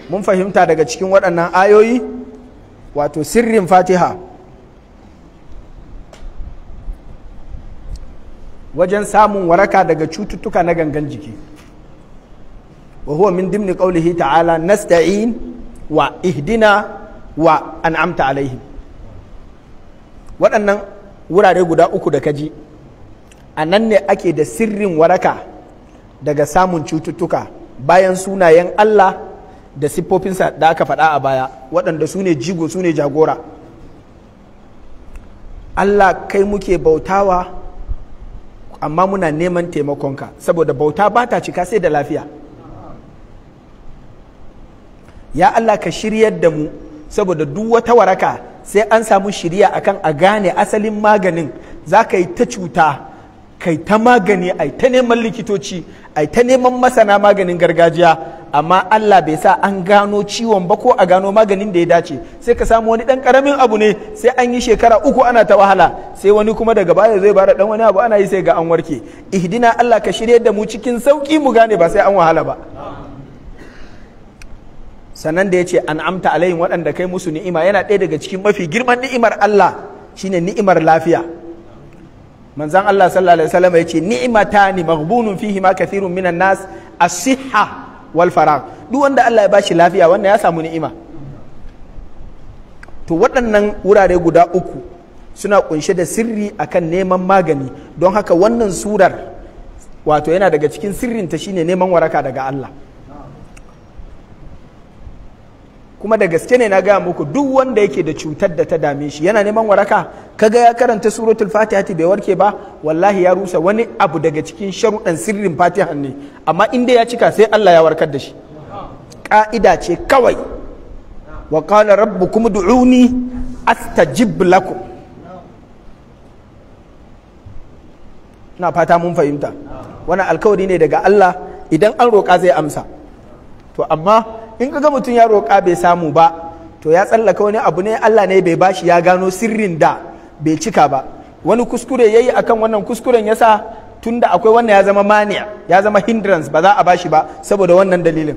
Mun fahimta daga cikin waɗannan ayoyi wato sirrin fatiha. Wajen samun waraka daga cututtuka na gangan jiki. Wa huwa min dimni qawlihi ta'ala nasta'in wa ihdina wa an'amta alaihim. Waɗannan wurare guda uku da kaji a nan ne ake da sirrin waraka daga samun cututtuka bayan sunayen Allah da siffofinsa da aka faɗa a baya waɗanda su ne jigo su ne jagora. Allah kai muke bautawa amma muna neman taimakonka saboda bauta ba ta cika sai da lafiya. Ya Allah ka shiryar da mu saboda duk wata waraka sai an samu shirya akan a gane asalin maganin. Za ka yi ta cuta kai ta magani ai ta neman likitoci ai ta neman masana maganin gargajiya. Amma Allah bai sa an gano ciwon ba ko a gano maganin da ya dace. Sai ka samu wani dan ƙaramin abu ne sai an yi shekara uku ana ta wahala. Sai wani kuma daga baya zai ba da dan wani abu ana yi sai ga an warke. Ihdina Allah ka shirye da mu cikin sauƙi mu gane ba sai an wahala ba. Sannan da ya ce amta alayhim waɗanda kai musu ni'ima. Yana ɗaya daga cikin mafi girman ni'imar Allah shine ni'imar lafiya. Manzan Allah sallallahu alaihi wasallam ya ce ni'matani maghbunun fihi ma kathirun minan nas as-sihha wal farag duk wanda Allah ya bashi lafiya wannan ya samu ni'ima. To waɗannan wurare guda uku suna kunshe da sirri akan neman magani. Don haka wannan surar wato yana daga cikin sirrinta shine neman waraka daga Allah. Kuma da gaske ne na gaya muku duk wanda yake da cutar da ta dame shi yana neman waraka? Kaga ya karanta suratul fatiha bai warke ba? Wallahi ya rusa wani abu daga cikin sharuɗan sirrin fatihan ne. Amma in dai ya cika sai Allah ya warkar da shi. Ƙa'ida ce kawai. Wa qala rabbukum du'uni astajib lakum. Ina fata mun fahimta. Wannan alkawari ne daga Allah. Idan an roƙa zai amsa. To amma in ka ga mutum ya roƙa bai samu ba to ya tsallaka wani abu ne Allah ne bai bashi ya gano sirrin da bai cika ba. Wani kuskure yayi akan wannan kuskuren yasa tunda akwai wannan ya zama mani ya zama hindrance ba za a bashi ba saboda wannan dalilin.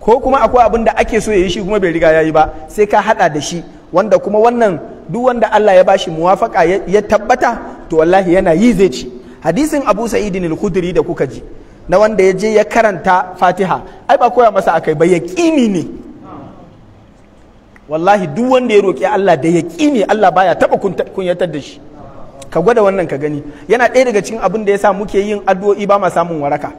Ko kuma akwai abin da ake so ya yi shi kuma bai riga ya yi ba sai ka hada da shi wanda kuma wannan duk wanda Allah ya bashi muwafaka ya tabbata to wallahi yana yi zai ci. Hadisin Abu Sa'idin al-Khudri da kuka ji. Na wanda ya je ya karanta fatiha. Ai ba koya masa akai ba yaƙini ne. Wallahi duk wanda ya roƙi Allah da yaƙini Allah baya taɓa kunyatar da shi. Ka gwada wannan ka gani. Yana ɗaya daga cikin abin da ya sa muke yin addu'o'i ba ma samun waraka.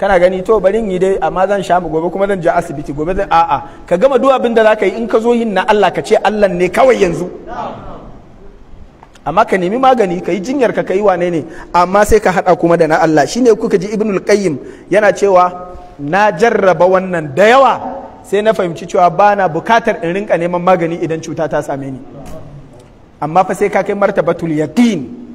Kana gani to bari yi dai amma zan sha gobe kuma zan je asibiti gobe zan a'a ka gama duk abin da zaka yi in ka zo yin na Allah ka ce Allah ne kawai yanzu. Amma ka nemi magani ka yi jinyar ka yi wane ne. Amma sai ka haɗa kuma da na Allah. Shine kuka ji ibnul qayyim yana cewa na jarraba wannan da yawa. Sai na fahimci cewa ba na buƙatar in rinka neman magani idan cuta ta same ni. Amma fa sai ka kai martabatul yaqin.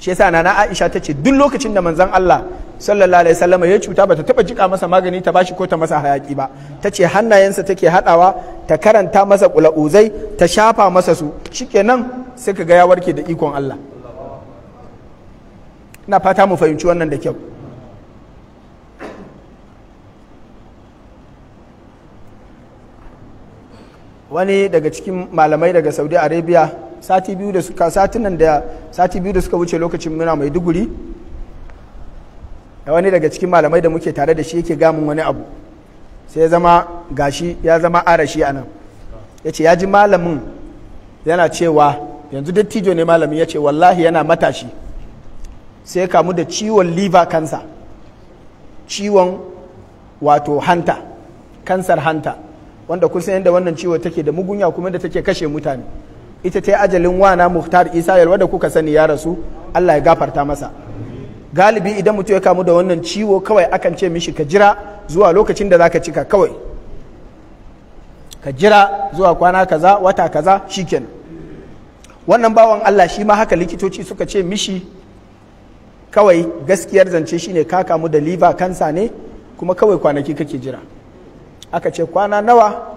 Shi yasa nana Aisha ta ce duk lokacin da manzon Allah sallallahu alaihi wasallam ya cuta bata taba jika masa magani ta bashi ko ta masa hayaki ba. Ta ce hannayensa take hadawa ta karanta masa kula'uzai ta shafa masa su. Shikenan sai ka ga ya warke da ikon Allah. Ina fata mu fahimci wannan da kyau. Wani daga cikin malamai daga saudi arabia sati biyu da suka satin nan da sati biyu da suka wuce lokacin muna mai duguri wani daga cikin malamai da muke tare da shi yake gamin wani abu. Sai ya zama gashi ya zama arashi a nan. Ya ce ya ji malamin yana cewa yanzu dattijo ne malamin ya ce wallahi yana matashi. Sai kamu da ciwon liver cancer ciwon wato hanta kansar hanta wanda kun san yadda wannan ciwo take da mugunya kuma da take kashe mutane. Ita ta yi ajalin wana muhtar isa yalwa da kuka sani ya rasu allah ya gafarta masa. Galibi idan mutum ya kamu da wannan ciwo kawai akan ce mishi ka jira zuwa lokacin da zaka cika kawai. Ka jira zuwa kwana kaza wata kaza shikenan. Wannan bawan allah shi ma haka likitoci suka ce mishi kawai gaskiyar zance shine ka kamu da liver kansa ne kuma kawai kwanaki kake jira. Aka ce kwana nawa?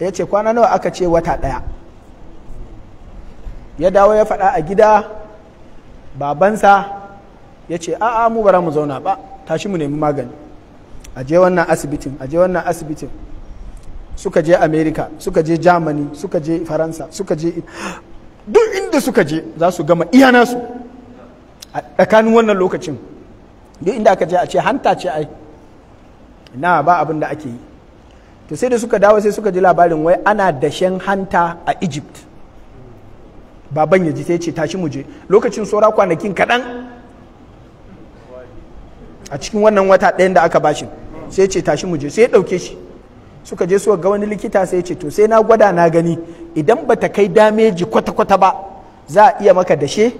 Ya ce kwana nawa aka ce wata ɗaya. Ya dawo ya faɗa a gida babansa ya ce a'a mu bara mu zauna ba tashi mu nemi magani. A je wannan asibitin a je wannan asibitin. Suka je america suka je germany suka je faransa suka je <gasps> duk inda suka je za su gama iya nasu. A tsakanin wannan lokacin duk inda aka je a ce hanta ce ai na ba abin da ake yi. To sai da suka dawo sai suka ji labarin wai ana dashen hanta a egypt. Baban ya ji sai ce tashi muje lokacin saura kwanakin kaɗan a cikin wannan wata ɗayan da aka bashi sai ce tashi muje sai ya ɗauke shi. Suka je suka ga wani likita sai ce to sai na gwada na gani idan ba ta kai dameji kwata-kwata ba za a iya maka dashe?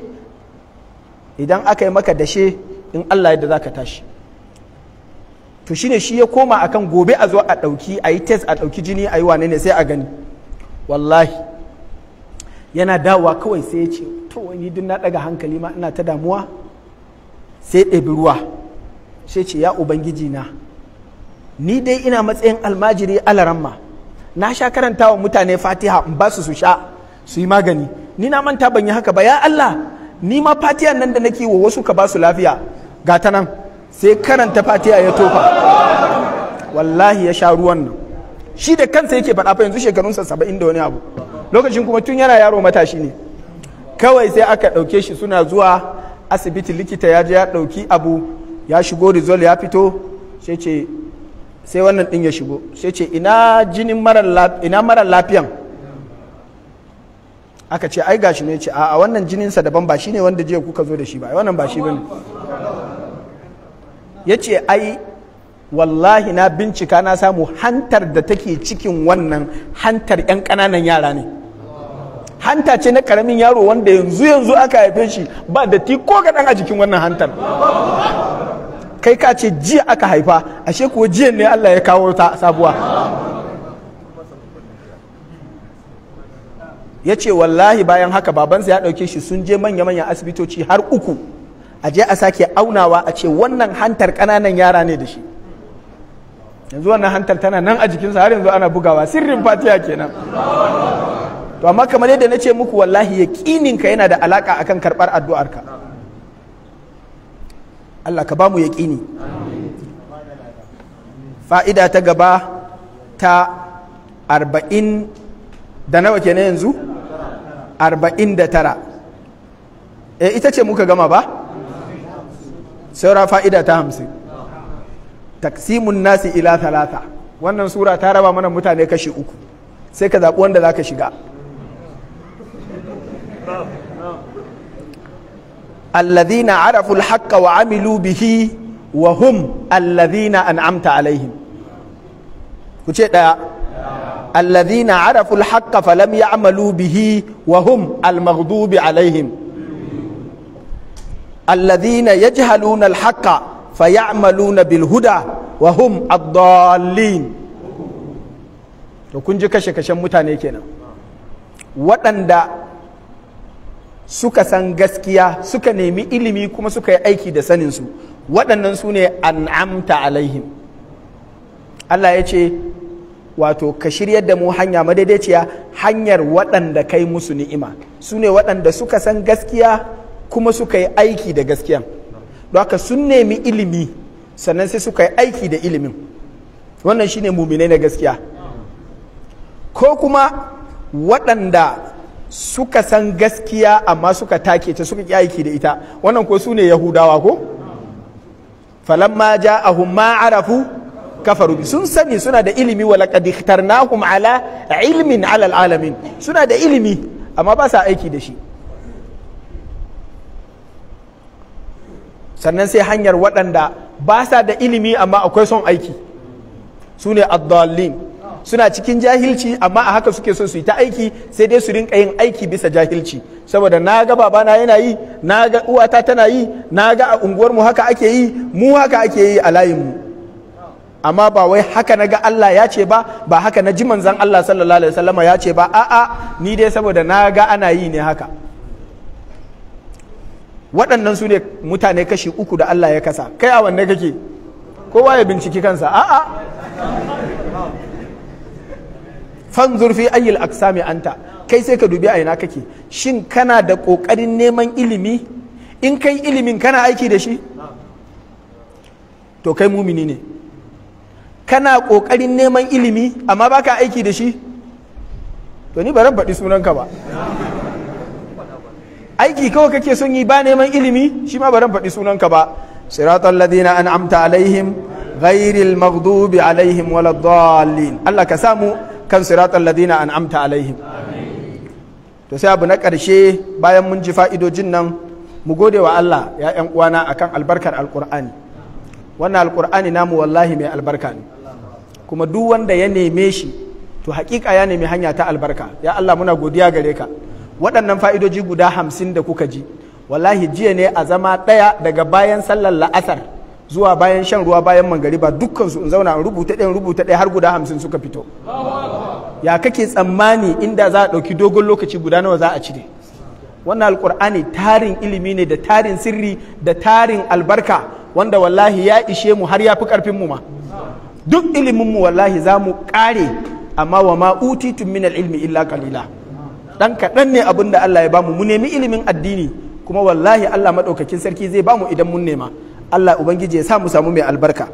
Idan aka yi maka dashe in allah yadda za ka tashi. To shine shi ya koma akan gobe a zo a ɗauki a yi test a ɗauki jini a yi wane ne sai a gani. Wallahi yana dawowa kawai sai ya ce to wani duk na ɗaga hankali ma ina ta damuwa. Sai ɗabi ruwa sai ce ya ubangiji na ni dai ina matsayin almajiri alaramma na sha karanta wa mutane fatiha in ba su su sha su yi magani. Ni na manta ban yi haka ba. Ya Allah ni ma fatiha nan da nake wa wasu ka ba su lafiya. Ga ta nan sai karanta fatiha ya tofa. Wallahi ya sha ruwan nan. Shi da kansa yake faɗa fa yanzu shekarunsa saba'in da wani abu. Lokacin kuma tun yana yaro matashi ne. Kawai sai aka ɗauke shi suna zuwa asibiti likita ya je ya ɗauki abu ya shigo rizol ya fito sai ce sai wannan ɗin ya shigo. Sai ce ina jinin mara lafiyan? Aka ce ai gashi ne. Ce a wannan jininsa daban ba shine wanda jiya kuka zo da shi ba. Wannan ba shi ba ne ya ce ai wallahi na bincika na samu hantar da take cikin wannan hantar 'yan ƙananan yara ne. Hanta ce na ƙaramin yaro wanda yanzu yanzu aka haife shi ba da ti ko kaɗan a jikin wannan hantar. Kai ka ce jiya aka haifa ashe kuwa jiya ne Allah ya kawo ta sabuwa. Ya ce wallahi bayan haka babansa ya ɗauke shi sun je manya-manyan asibitoci har uku. A je a sake aunawa a ce wannan hantar ƙananan yara ne da shi. Yanzu wannan hantar tana nan a jikinsa har yanzu ana bugawa. Sirrin fatiya kenan. To amma kamar yadda na ce muku wallahi yaƙininka yana da alaƙa akan karɓar addu'arka. Allah ka ba mu yaƙini. Fa'ida ta gaba ta arba'in da nawa kenan yanzu? Arba'in da tara. E ita ce muka gama ba? Saura fa'ida ta hamsin. Taksimun nasi ila talata wannan sura ta raba mana mutane kashi uku. Sai ka zaɓi wanda za ka shiga. alladhina arafu alhaqqa wa amilu bihi wa hum alladhina an'amta alaihim ku ce ɗaya. Alladhina arafu alhaqqa falam ya'malu bihi wa hum almaghdubi alaihim alladhina yajhaluna alhaqqa faya'maluna bilhuda wa hum ad-dallin. To kun kashe-kashen mutane kenan. Waɗanda suka san gaskiya suka nemi ilimi kuma suka yi aiki da saninsu. Waɗannan su ne an'amta alaihim. Allah ya ce wato ka shiryar da mu hanya madaidaiciya hanyar waɗanda kai musu ni'ima. Su ne waɗanda suka san gaskiya kuma suka yi aiki da gaskiyan don haka sun nemi ilimi sannan sai suka yi aiki da ilimin. Wannan shine muminai na gaskiya. Ko kuma waɗanda suka san gaskiya amma suka take ta suka aiki da ita. Wannan ko su ne yahudawa ko? Falamma ja'ahum ma arafu kafaru sun sani suna da ilimi wa laqad ikhtarnahum ala ilmin ala alamin suna da ilimi amma ba sa aiki da shi. Sannan sai hanyar waɗanda ba sa da ilimi amma akwai son aiki. Su ne addallin. Suna cikin jahilci amma a haka suke so su yi ta aiki sai dai su rinka yin aiki bisa jahilci. Saboda na ga babana yana yi na ga uwata tana yi na ga a unguwarmu haka ake yi mu haka ake yi a layinmu. Amma ba wai haka na ga Allah ya ce ba ba haka na ji manzan Allah sallallahu alaihi wasallama ya ce ba. A'a ni dai saboda na ga ana yi ne haka. Waɗannan su ne mutane kashi uku da Allah ya kasa. Kai a wanne kake? Kowa ya binciki kansa. A'a. Fanzur fi ayyul aksami anta. Kai sai ka dubi a ina kake. Shin kana da ƙoƙarin neman ilimi? In kai ilimin kana aiki da shi? To kai mumini ne. Kana ƙoƙarin neman ilimi amma baka aiki da shi? To ni baran faɗi sunanka ba. Aiki kawai kake son yi ba neman ilimi? Shi ma baran faɗi sunanka ba. Siratal ladina an'amta alaihim ghairil maghdubi alaihim waladdallin. Allah ka samu kan siratal ladina an'amta alaihim. To sai abu na ƙarshe bayan mun ji fa'idojin nan mu gode wa Allah ya ‘yan uwana akan albarkar alƙur'ani. Wannan alƙur'ani namu wallahi mai albarka ne. Kuma duk wanda ya neme shi to hakika ya nemi hanya ta albarka. Ya Allah muna godiya gare ka. Waɗannan fa'idoji guda hamsin da kuka ji wallahi jiya ne a zama ɗaya daga bayan sallar la'asar. Zuwa bayan shan ruwa bayan mangariba dukkansu in zauna in rubuta ɗaya rubuta ɗaya har guda hamsin suka fito. Ya kake tsammani inda za a ɗauki dogon lokaci guda nawa za a cire? Wannan alkur'ani tarin ilimi ne da tarin sirri da tarin albarka wanda wallahi ya ishe mu har ya fi ƙarfin mu ma. Duk ilimin mu wallahi za mu ƙare amma wa ma utitun min ilmi illa qalila. Dan kaɗan ne abin da Allah ya ba mu mu. Nemi ilimin addini kuma wallahi Allah maɗaukakin sarki zai ba mu idan mun nema. Allah ubangiji ya sa mu samu mai albarka.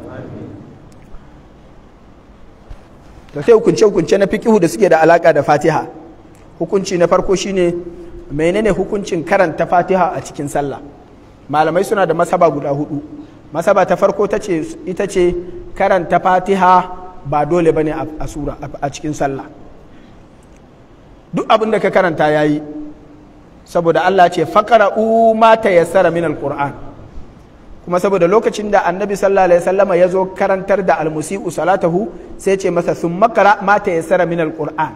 To sai hukunce-hukunce na fiqihu da suke da alaka da fatiha. Hukunci na farko shine menene hukuncin karanta fatiha a cikin sallah? Malamai suna da masaba guda huɗu. Masaba ta farko ita ce karanta fatiha ba dole ba ne a sura a cikin sallah. Duk abin da ka karanta yayi saboda Allah ce faqra'u ma tayassara min alquran kuma saboda lokacin da annabi sallallahu alaihi wasallama ya zo karantar da almusi'u salatahu sai ce masa sun makara ma ta yassara min alquran.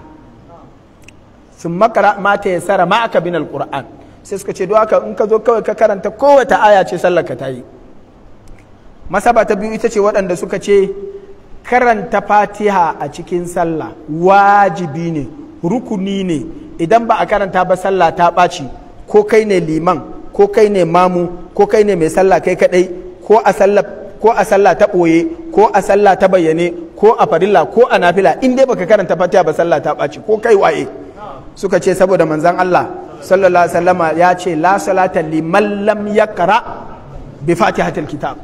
Sun makara ma ta yassara ma aka min alquran. Sai suka ce haka in ka zo kawai ka karanta kowace aya ce sallar ka tayi masaba ta biyu ita ce waɗanda suka ce karanta fatiha a cikin sallah wajibi ne rukuni ne. Idan ba a karanta ba sallah ta ɓaci. Ko kai ne liman ko kai ne mamu ko kai ne mai sallah kai kadai ko a sallah ko a sallah ta ɓoye ko a sallah ta bayyane ko a farilla ko a nafila in dai baka karanta fatiha ba sallah ta ɓaci ko kai waye. Suka ce saboda manzon Allah sallallahu alaihi wasallama ya ce la salata liman lam yaqra bi fatihatil kitab.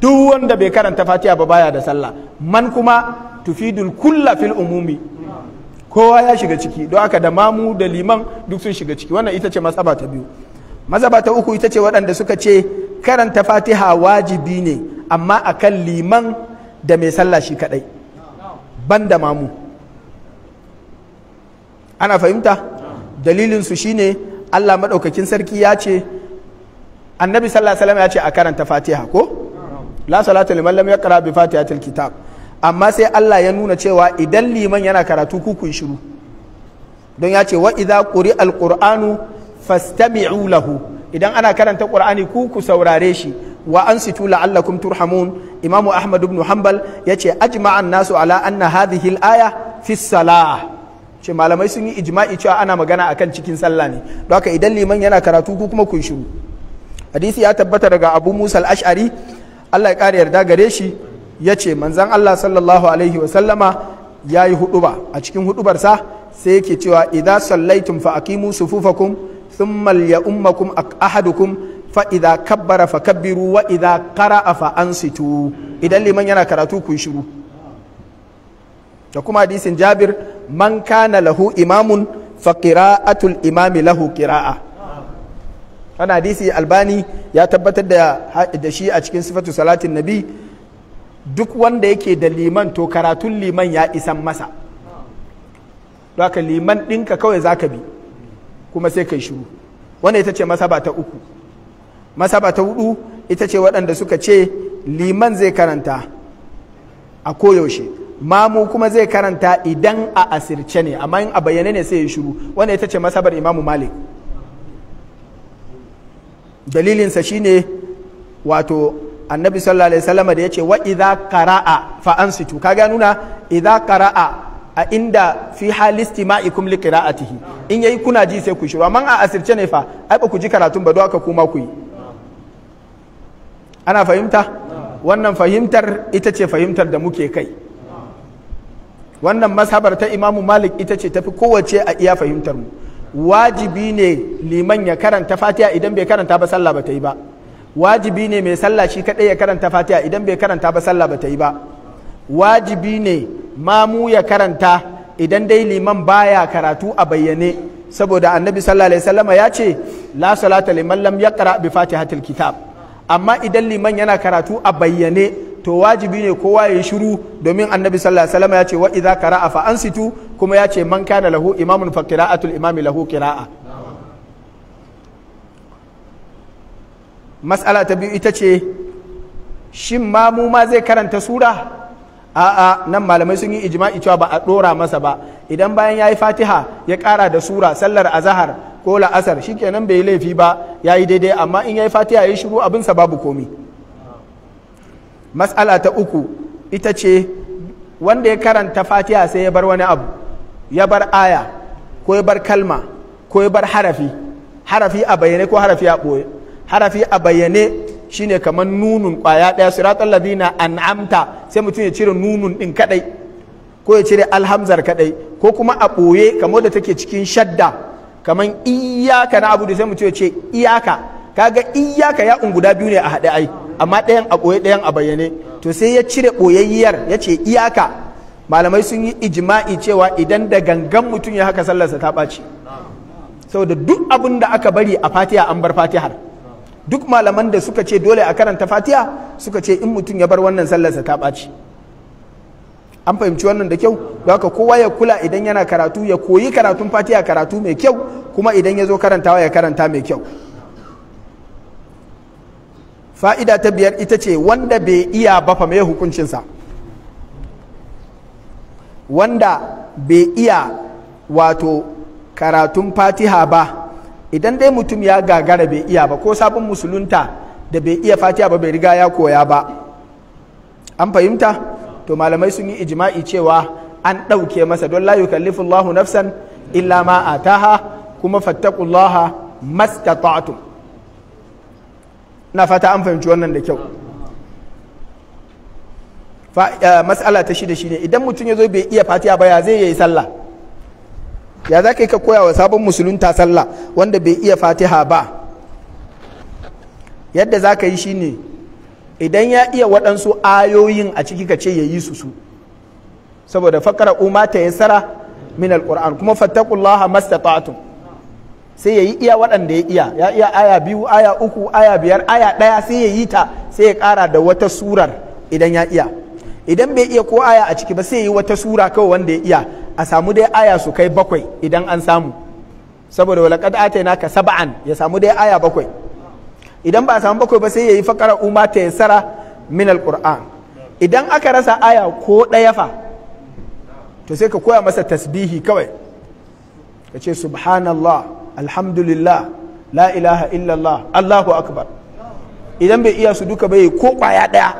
Duk wanda bai karanta fatiha ba baya da sallah. Man kuma tufidul kulla fil umumi. Kowa ya shiga ciki. Don haka da mamu da liman duk sun shiga ciki. Wannan ita ce masaba ta biyu. Mazaba ta uku ita ce waɗanda suka ce karanta fatiha wajibi ne amma akan liman da mai sallah shi kaɗai ban da mamu. Ana fahimta? Dalilinsu shine allah maɗaukakin sarki ya ce annabi sallallahu alaihi wasallam ya ce a karanta fatiha ko? La salata liman lam yaqra bi fatihatil kitab. Amma sai allah ya nuna cewa idan liman yana karatu ku ku shiru. Don ya ce wa idza quri alqur'anu fastami'u lahu. Idan ana karanta qur'ani ku ku saurare shi. Wa ansitu la'allakum turhamun. Imam ahmad ibn hanbal ya ce ajma'an nasu ala anna hadhihi al-aya fi salah ce malamai sun yi ijma'i cewa ana magana akan cikin sallah ne. Don haka idan liman yana karatu ku kuma ku shiru. Hadisi ya tabbata daga abu musa al-ash'ari. Allah ya kare yarda gare shi. Yace manzon Allah sallallahu alaihi wa sallama yayi huduba a cikin hudubarsa sai yake cewa idza sallaitum fa aqimu sufufakum thumma liyummakum ahadukum fa idza kabbara fakabbiru wa idza qara'a fa ansitu idan liman yana karatu ku shiru. Da kuma hadisin Jabir man kana lahu imamun fa qira'atul imami lahu qira'a. Wannan hadisi albani ya tabbatar da shi a cikin sifatu salatin duk wanda yake da liman to karatun liman ya isan masa. Haka liman ɗinka kawai za ka bi. Kuma sai kai shiru. Wanda ita ce masaba ta uku. Masaba ta huɗu ita ce waɗanda suka ce liman zai karanta a koyaushe. Mamu kuma zai karanta idan a asirce ne amma in a bayyane ne sai ya shiru. Wanda ita ce masabar imamu malik. Dalilinsa shine wato annabi sallallahu alaihi wasallam da ya ce wa idza qara'a fa ansitu kaga nuna idza qara'a a inda fi halisti ma'ikum li qira'atihi. In yayi kuna ji sai ku shiru. Amma a asirce ne fa ai ba ku ji karatun ba don haka kuma ku yi. Ana fahimta? Wannan fahimtar ita ce fahimtar da muke kai. Wannan mashabar ta imamu malik ita ce tafi kowace a iya fahimtar mu. Wajibi ne liman ya karanta fatiha idan bai karanta ba sallah ba ta yi ba. Wajibi ne mai sallah shi kadai ya karanta fatiha idan bai karanta ba sallah ba ta yi ba. Wajibi ne mamu ya karanta idan dai liman baya karatu a bayyane. Saboda annabi sallallahu alaihi wasallam ya ce la salata liman lam yaqra bi fatihatil kitab. Amma idan liman yana karatu a bayyane to wajibi ne kowa ya shiru domin annabi sallallahu alaihi wasallam ya ce wa idza qara'a fa ansitu kuma ya ce man kana lahu imamun fa qira'atul imami lahu qira'a. Mas'ala ta biyu ita ce shin mamu ma zai karanta sura? A'a nan malamai sun yi ijma'i cewa ba a dora masa ba. Idan bayan yayi fatiha ya kara da sura sallar azhar ko la'asar shikenan bai laifi ba yayi daidai. Amma in yayi fatiha yayi shiru abinsa babu komi. Mas'ala ta uku ita ce wanda ya karanta fatiha sai ya bar wani abu. Ya bar aya ko ya bar kalma ko ya bar harafi. Harafi a bayyane ko harafi a ɓoye? Harafi a bayyane shine kamar nunun ƙwaya ɗaya siratal ladina an'amta sai mutum ya cire nunun ɗin kadai ko ya cire alhamzar kadai ko kuma a ɓoye kamar da take cikin shadda kamar iyaka na abu da sai mutum ya ce iyaka kaga iyaka ya guda biyu ne a haɗe ai amma ɗayan a ɓoye ɗayan a bayyane. To sai ya cire ɓoyayyiyar ya ce iyaka malamai sun yi ijma'i cewa idan da gangan mutum ya haka sallarsa ta ɓaci. Saboda duk abin da aka bari a fatiha an bar fatihar. Duk malaman da suka ce dole a karanta fatiha suka ce in mutum ya bar wannan sallarsa ta ɓaci. An fahimci wannan da kyau? Don haka kowa ya kula idan yana karatu ya koyi karatun fatiha karatu mai kyau kuma idan ya zo karantawa ya karanta mai kyau. Fa'ida ta biyar ita ce wanda bai iya ba fa mai hukuncinsa? Wanda bai iya wato karatun fatiha ba idan dai mutum ya gagara bai iya ba ko sabon musulunta da bai iya fatiha ba bai riga ya koya ba. An fahimta? To malamai sun yi ijma'i cewa an ɗauke masa don la yukallifu Allahu nafsan illa ma ataha kuma fattaqullaha mastata'tum. Na fata an fahimci wannan da kyau. Mas'ala ta shida shine idan mutum ya zo bai iya fatiha ba ya zai yi sallah? Ya za ka yi ka koya wa sabon musulunta sallah wanda bai iya fatiha ba? Yadda za ka yi shine idan ya iya waɗansu ayoyin a ciki ka ce ya yi su su. Saboda fakara umma ta yassara min alquran kuma fattaqullaha mastata'tum. Sai ya yi iya waɗanda ya iya. Ya iya aya biyu aya uku aya biyar aya ɗaya sai ya yi ta sai ya ƙara da wata surar idan ya iya. Idan bai iya ko aya a ciki ba sai ya yi wata sura kawai wanda ya iya. A samu dai aya su kai bakwai idan an samu. Saboda walaqad atainaka sab'an ya samu dai aya bakwai. Idan ba a samu bakwai ba sai ya yi fakara umma ta yassara min alquran. Idan aka rasa aya ko ɗaya fa to sai ka koya masa tasbihi kawai. Ka ce subhanallah alhamdulillah la ilaha illallah allahu akbar. Idan bai iya su duka bai ko ƙwaya ɗaya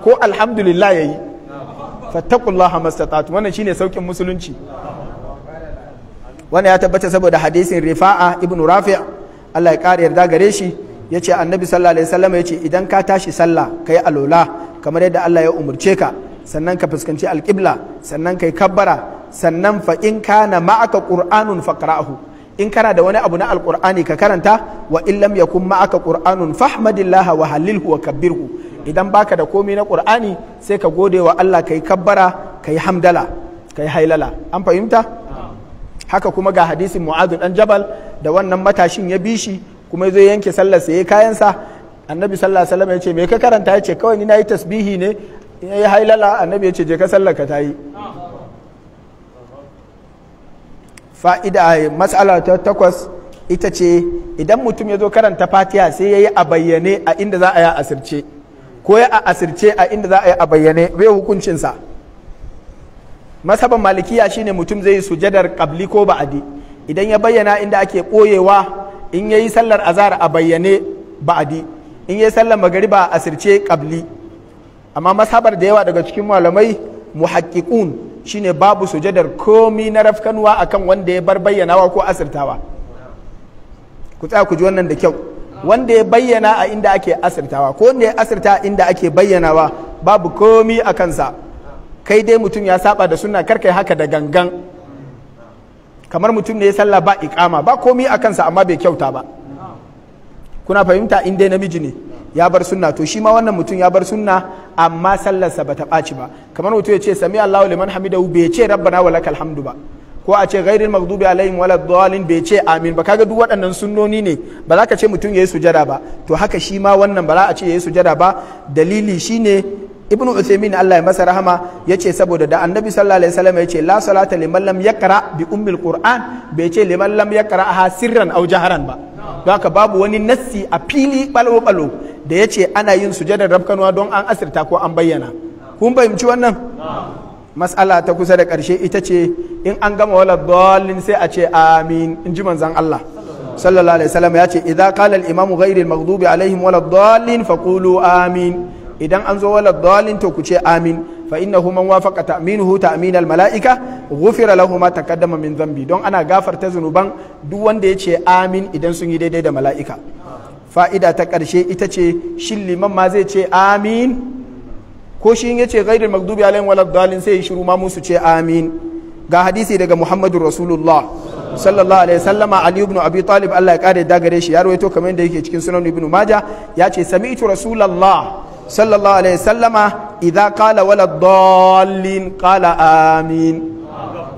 ko alhamdulillah ya yi fattakullaha mastatatu. Wannan shine saukin musulunci. Wannan ya tabbata saboda hadisin rifa'a ibn rafi' Allah ya kare yarda gare shi. Ya ce annabi sallallahu alaihi wasallam ya ce idan ka tashi sallah kai alola kamar yadda Allah ya umurce ka sannan ka fuskanci alƙibla sannan kai kabbara sannan fa in kana ma'aka qur'anun faqra'hu in kana da wani abu na alqur'ani ka karanta wa in lam yakun ma'aka qur'anun fahmadillah wa halilhu wa kabbirhu. Idan baka da komai na qur'ani sai ka gode wa Allah kai kabbara kai hamdala kai hailala. An fahimta? Haka kuma ga hadisin mu'adh dan jabal da wannan matashin ya bi shi kuma ya zo yanke sallar sa yayi kayansa annabi sallallahu alaihi wasallam ya ce me ka karanta? Ya ce kawai ni na yi tasbihi ne ya yi hailala. Annabi ya ce je ka sallaka ta yi. Fa'ida matsala ta takwas ita ce idan mutum ya zo karanta fatiha sai ya yi a bayyane a inda za a yi asirce. Ko ya a asirce a inda za a yi a bayyane bai hukuncinsa? Masaban malikiya shine mutum zai yi sujadar kabli ko ba'adi. Idan ya bayyana inda ake ɓoyewa in ya yi sallar azhar a bayyane ba'adi. In ya yi sallar magariba a asirce kabli amma masabar da yawa daga cikin malamai muhakkikun shine babu sujadar komi na rafkanuwa akan wanda ya bar bayyanawa ko asirtawa. Ku tsaya ku ji wannan da kyau. Wanda ya bayyana a inda ake asirtawa ko wanda ya asirta inda ake bayyanawa babu komi a kansa. Kai dai mutum ya saba da suna karkai haka da gangan. Kamar mutum ne ya sallah ba ikama ba komi a kansa amma bai kyauta ba. Kuna fahimta? In dai namiji ne ya bar sunna to shi ma wannan mutum ya bar sunna amma sallarsa bata ɓaci ba. Kamar mutum ya ce sami Allahu liman hamidahu bai ce rabbana wa lakal hamdu ba. Ko a ce ghairil maghdubi alaihim wala dhalin bai ce amin ba. Kaga duk waɗannan sunnoni ne. Ba za ka ce mutum yayi sujada ba. To haka shi ma wannan ba za a ce yayi sujada ba. Dalili shine ibn Uthaymin Allah ya masa rahama ya ce saboda da annabi sallallahu alaihi wasallam ya ce la salata liman lam yaqra bi ummil qur'an. Bai ce liman lam yaqra ha sirran aw jaharan ba. Don haka babu wani nassi a fili balo balo da ya ce ana yin sujadar rabkanwa don an asirta ko an bayyana. Kun fahimci wannan? Mas'ala ta kusa da ƙarshe ita ce in an gama wala dallin sai a ce amin in ji manzon Allah. Sallallahu alaihi wasallam ya ce idza qala al imamu ghayril maghdubi alaihim wala dallin faqulu amin. Idan an zo wala dalin to ku ce amin. Fa innahu man wafaqa ta'minuhu ta'min al mala'ika ghufira lahu ma taqaddama min dhanbi. Don ana gafarta zunuban duk wanda ya ce amin idan sun yi daidai da mala'ika. Fa'ida ta ƙarshe ita ce shin liman ma zai ce amin? Ko shi ya ce ghairil maghdubi alaihim wala dalin sai ya shiru ma musu ce amin. Ga hadisi daga muhammadur rasulullah sallallahu alaihi sallama ali ibn abi talib Allah ya kare da gare shi ya rawaito kamar yadda yake cikin sunan ibn majah ya ce sami'tu rasulullah sallallahu alaihi sallama idza qala wala dallin qala amin.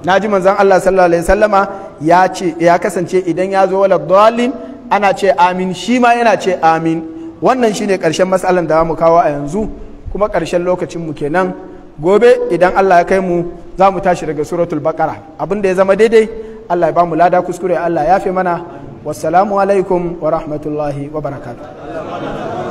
Naji manzon Allah sallallahu alaihi sallama ya ce ya kasance idan ya zo wala dallin ana ce amin shi ma yana ce amin. Wannan shine ƙarshen matsalan da mu kawo a yanzu. Kuma ƙarshen lokacin mu kenan. Gobe idan Allah ya kai mu za mu tashi daga suratul baqara. Abin da ya zama daidai Allah ya ba mu lada kuskure Allah ya fi mana. Wassalamu alaikum wa rahmatullahi wa barakatuh.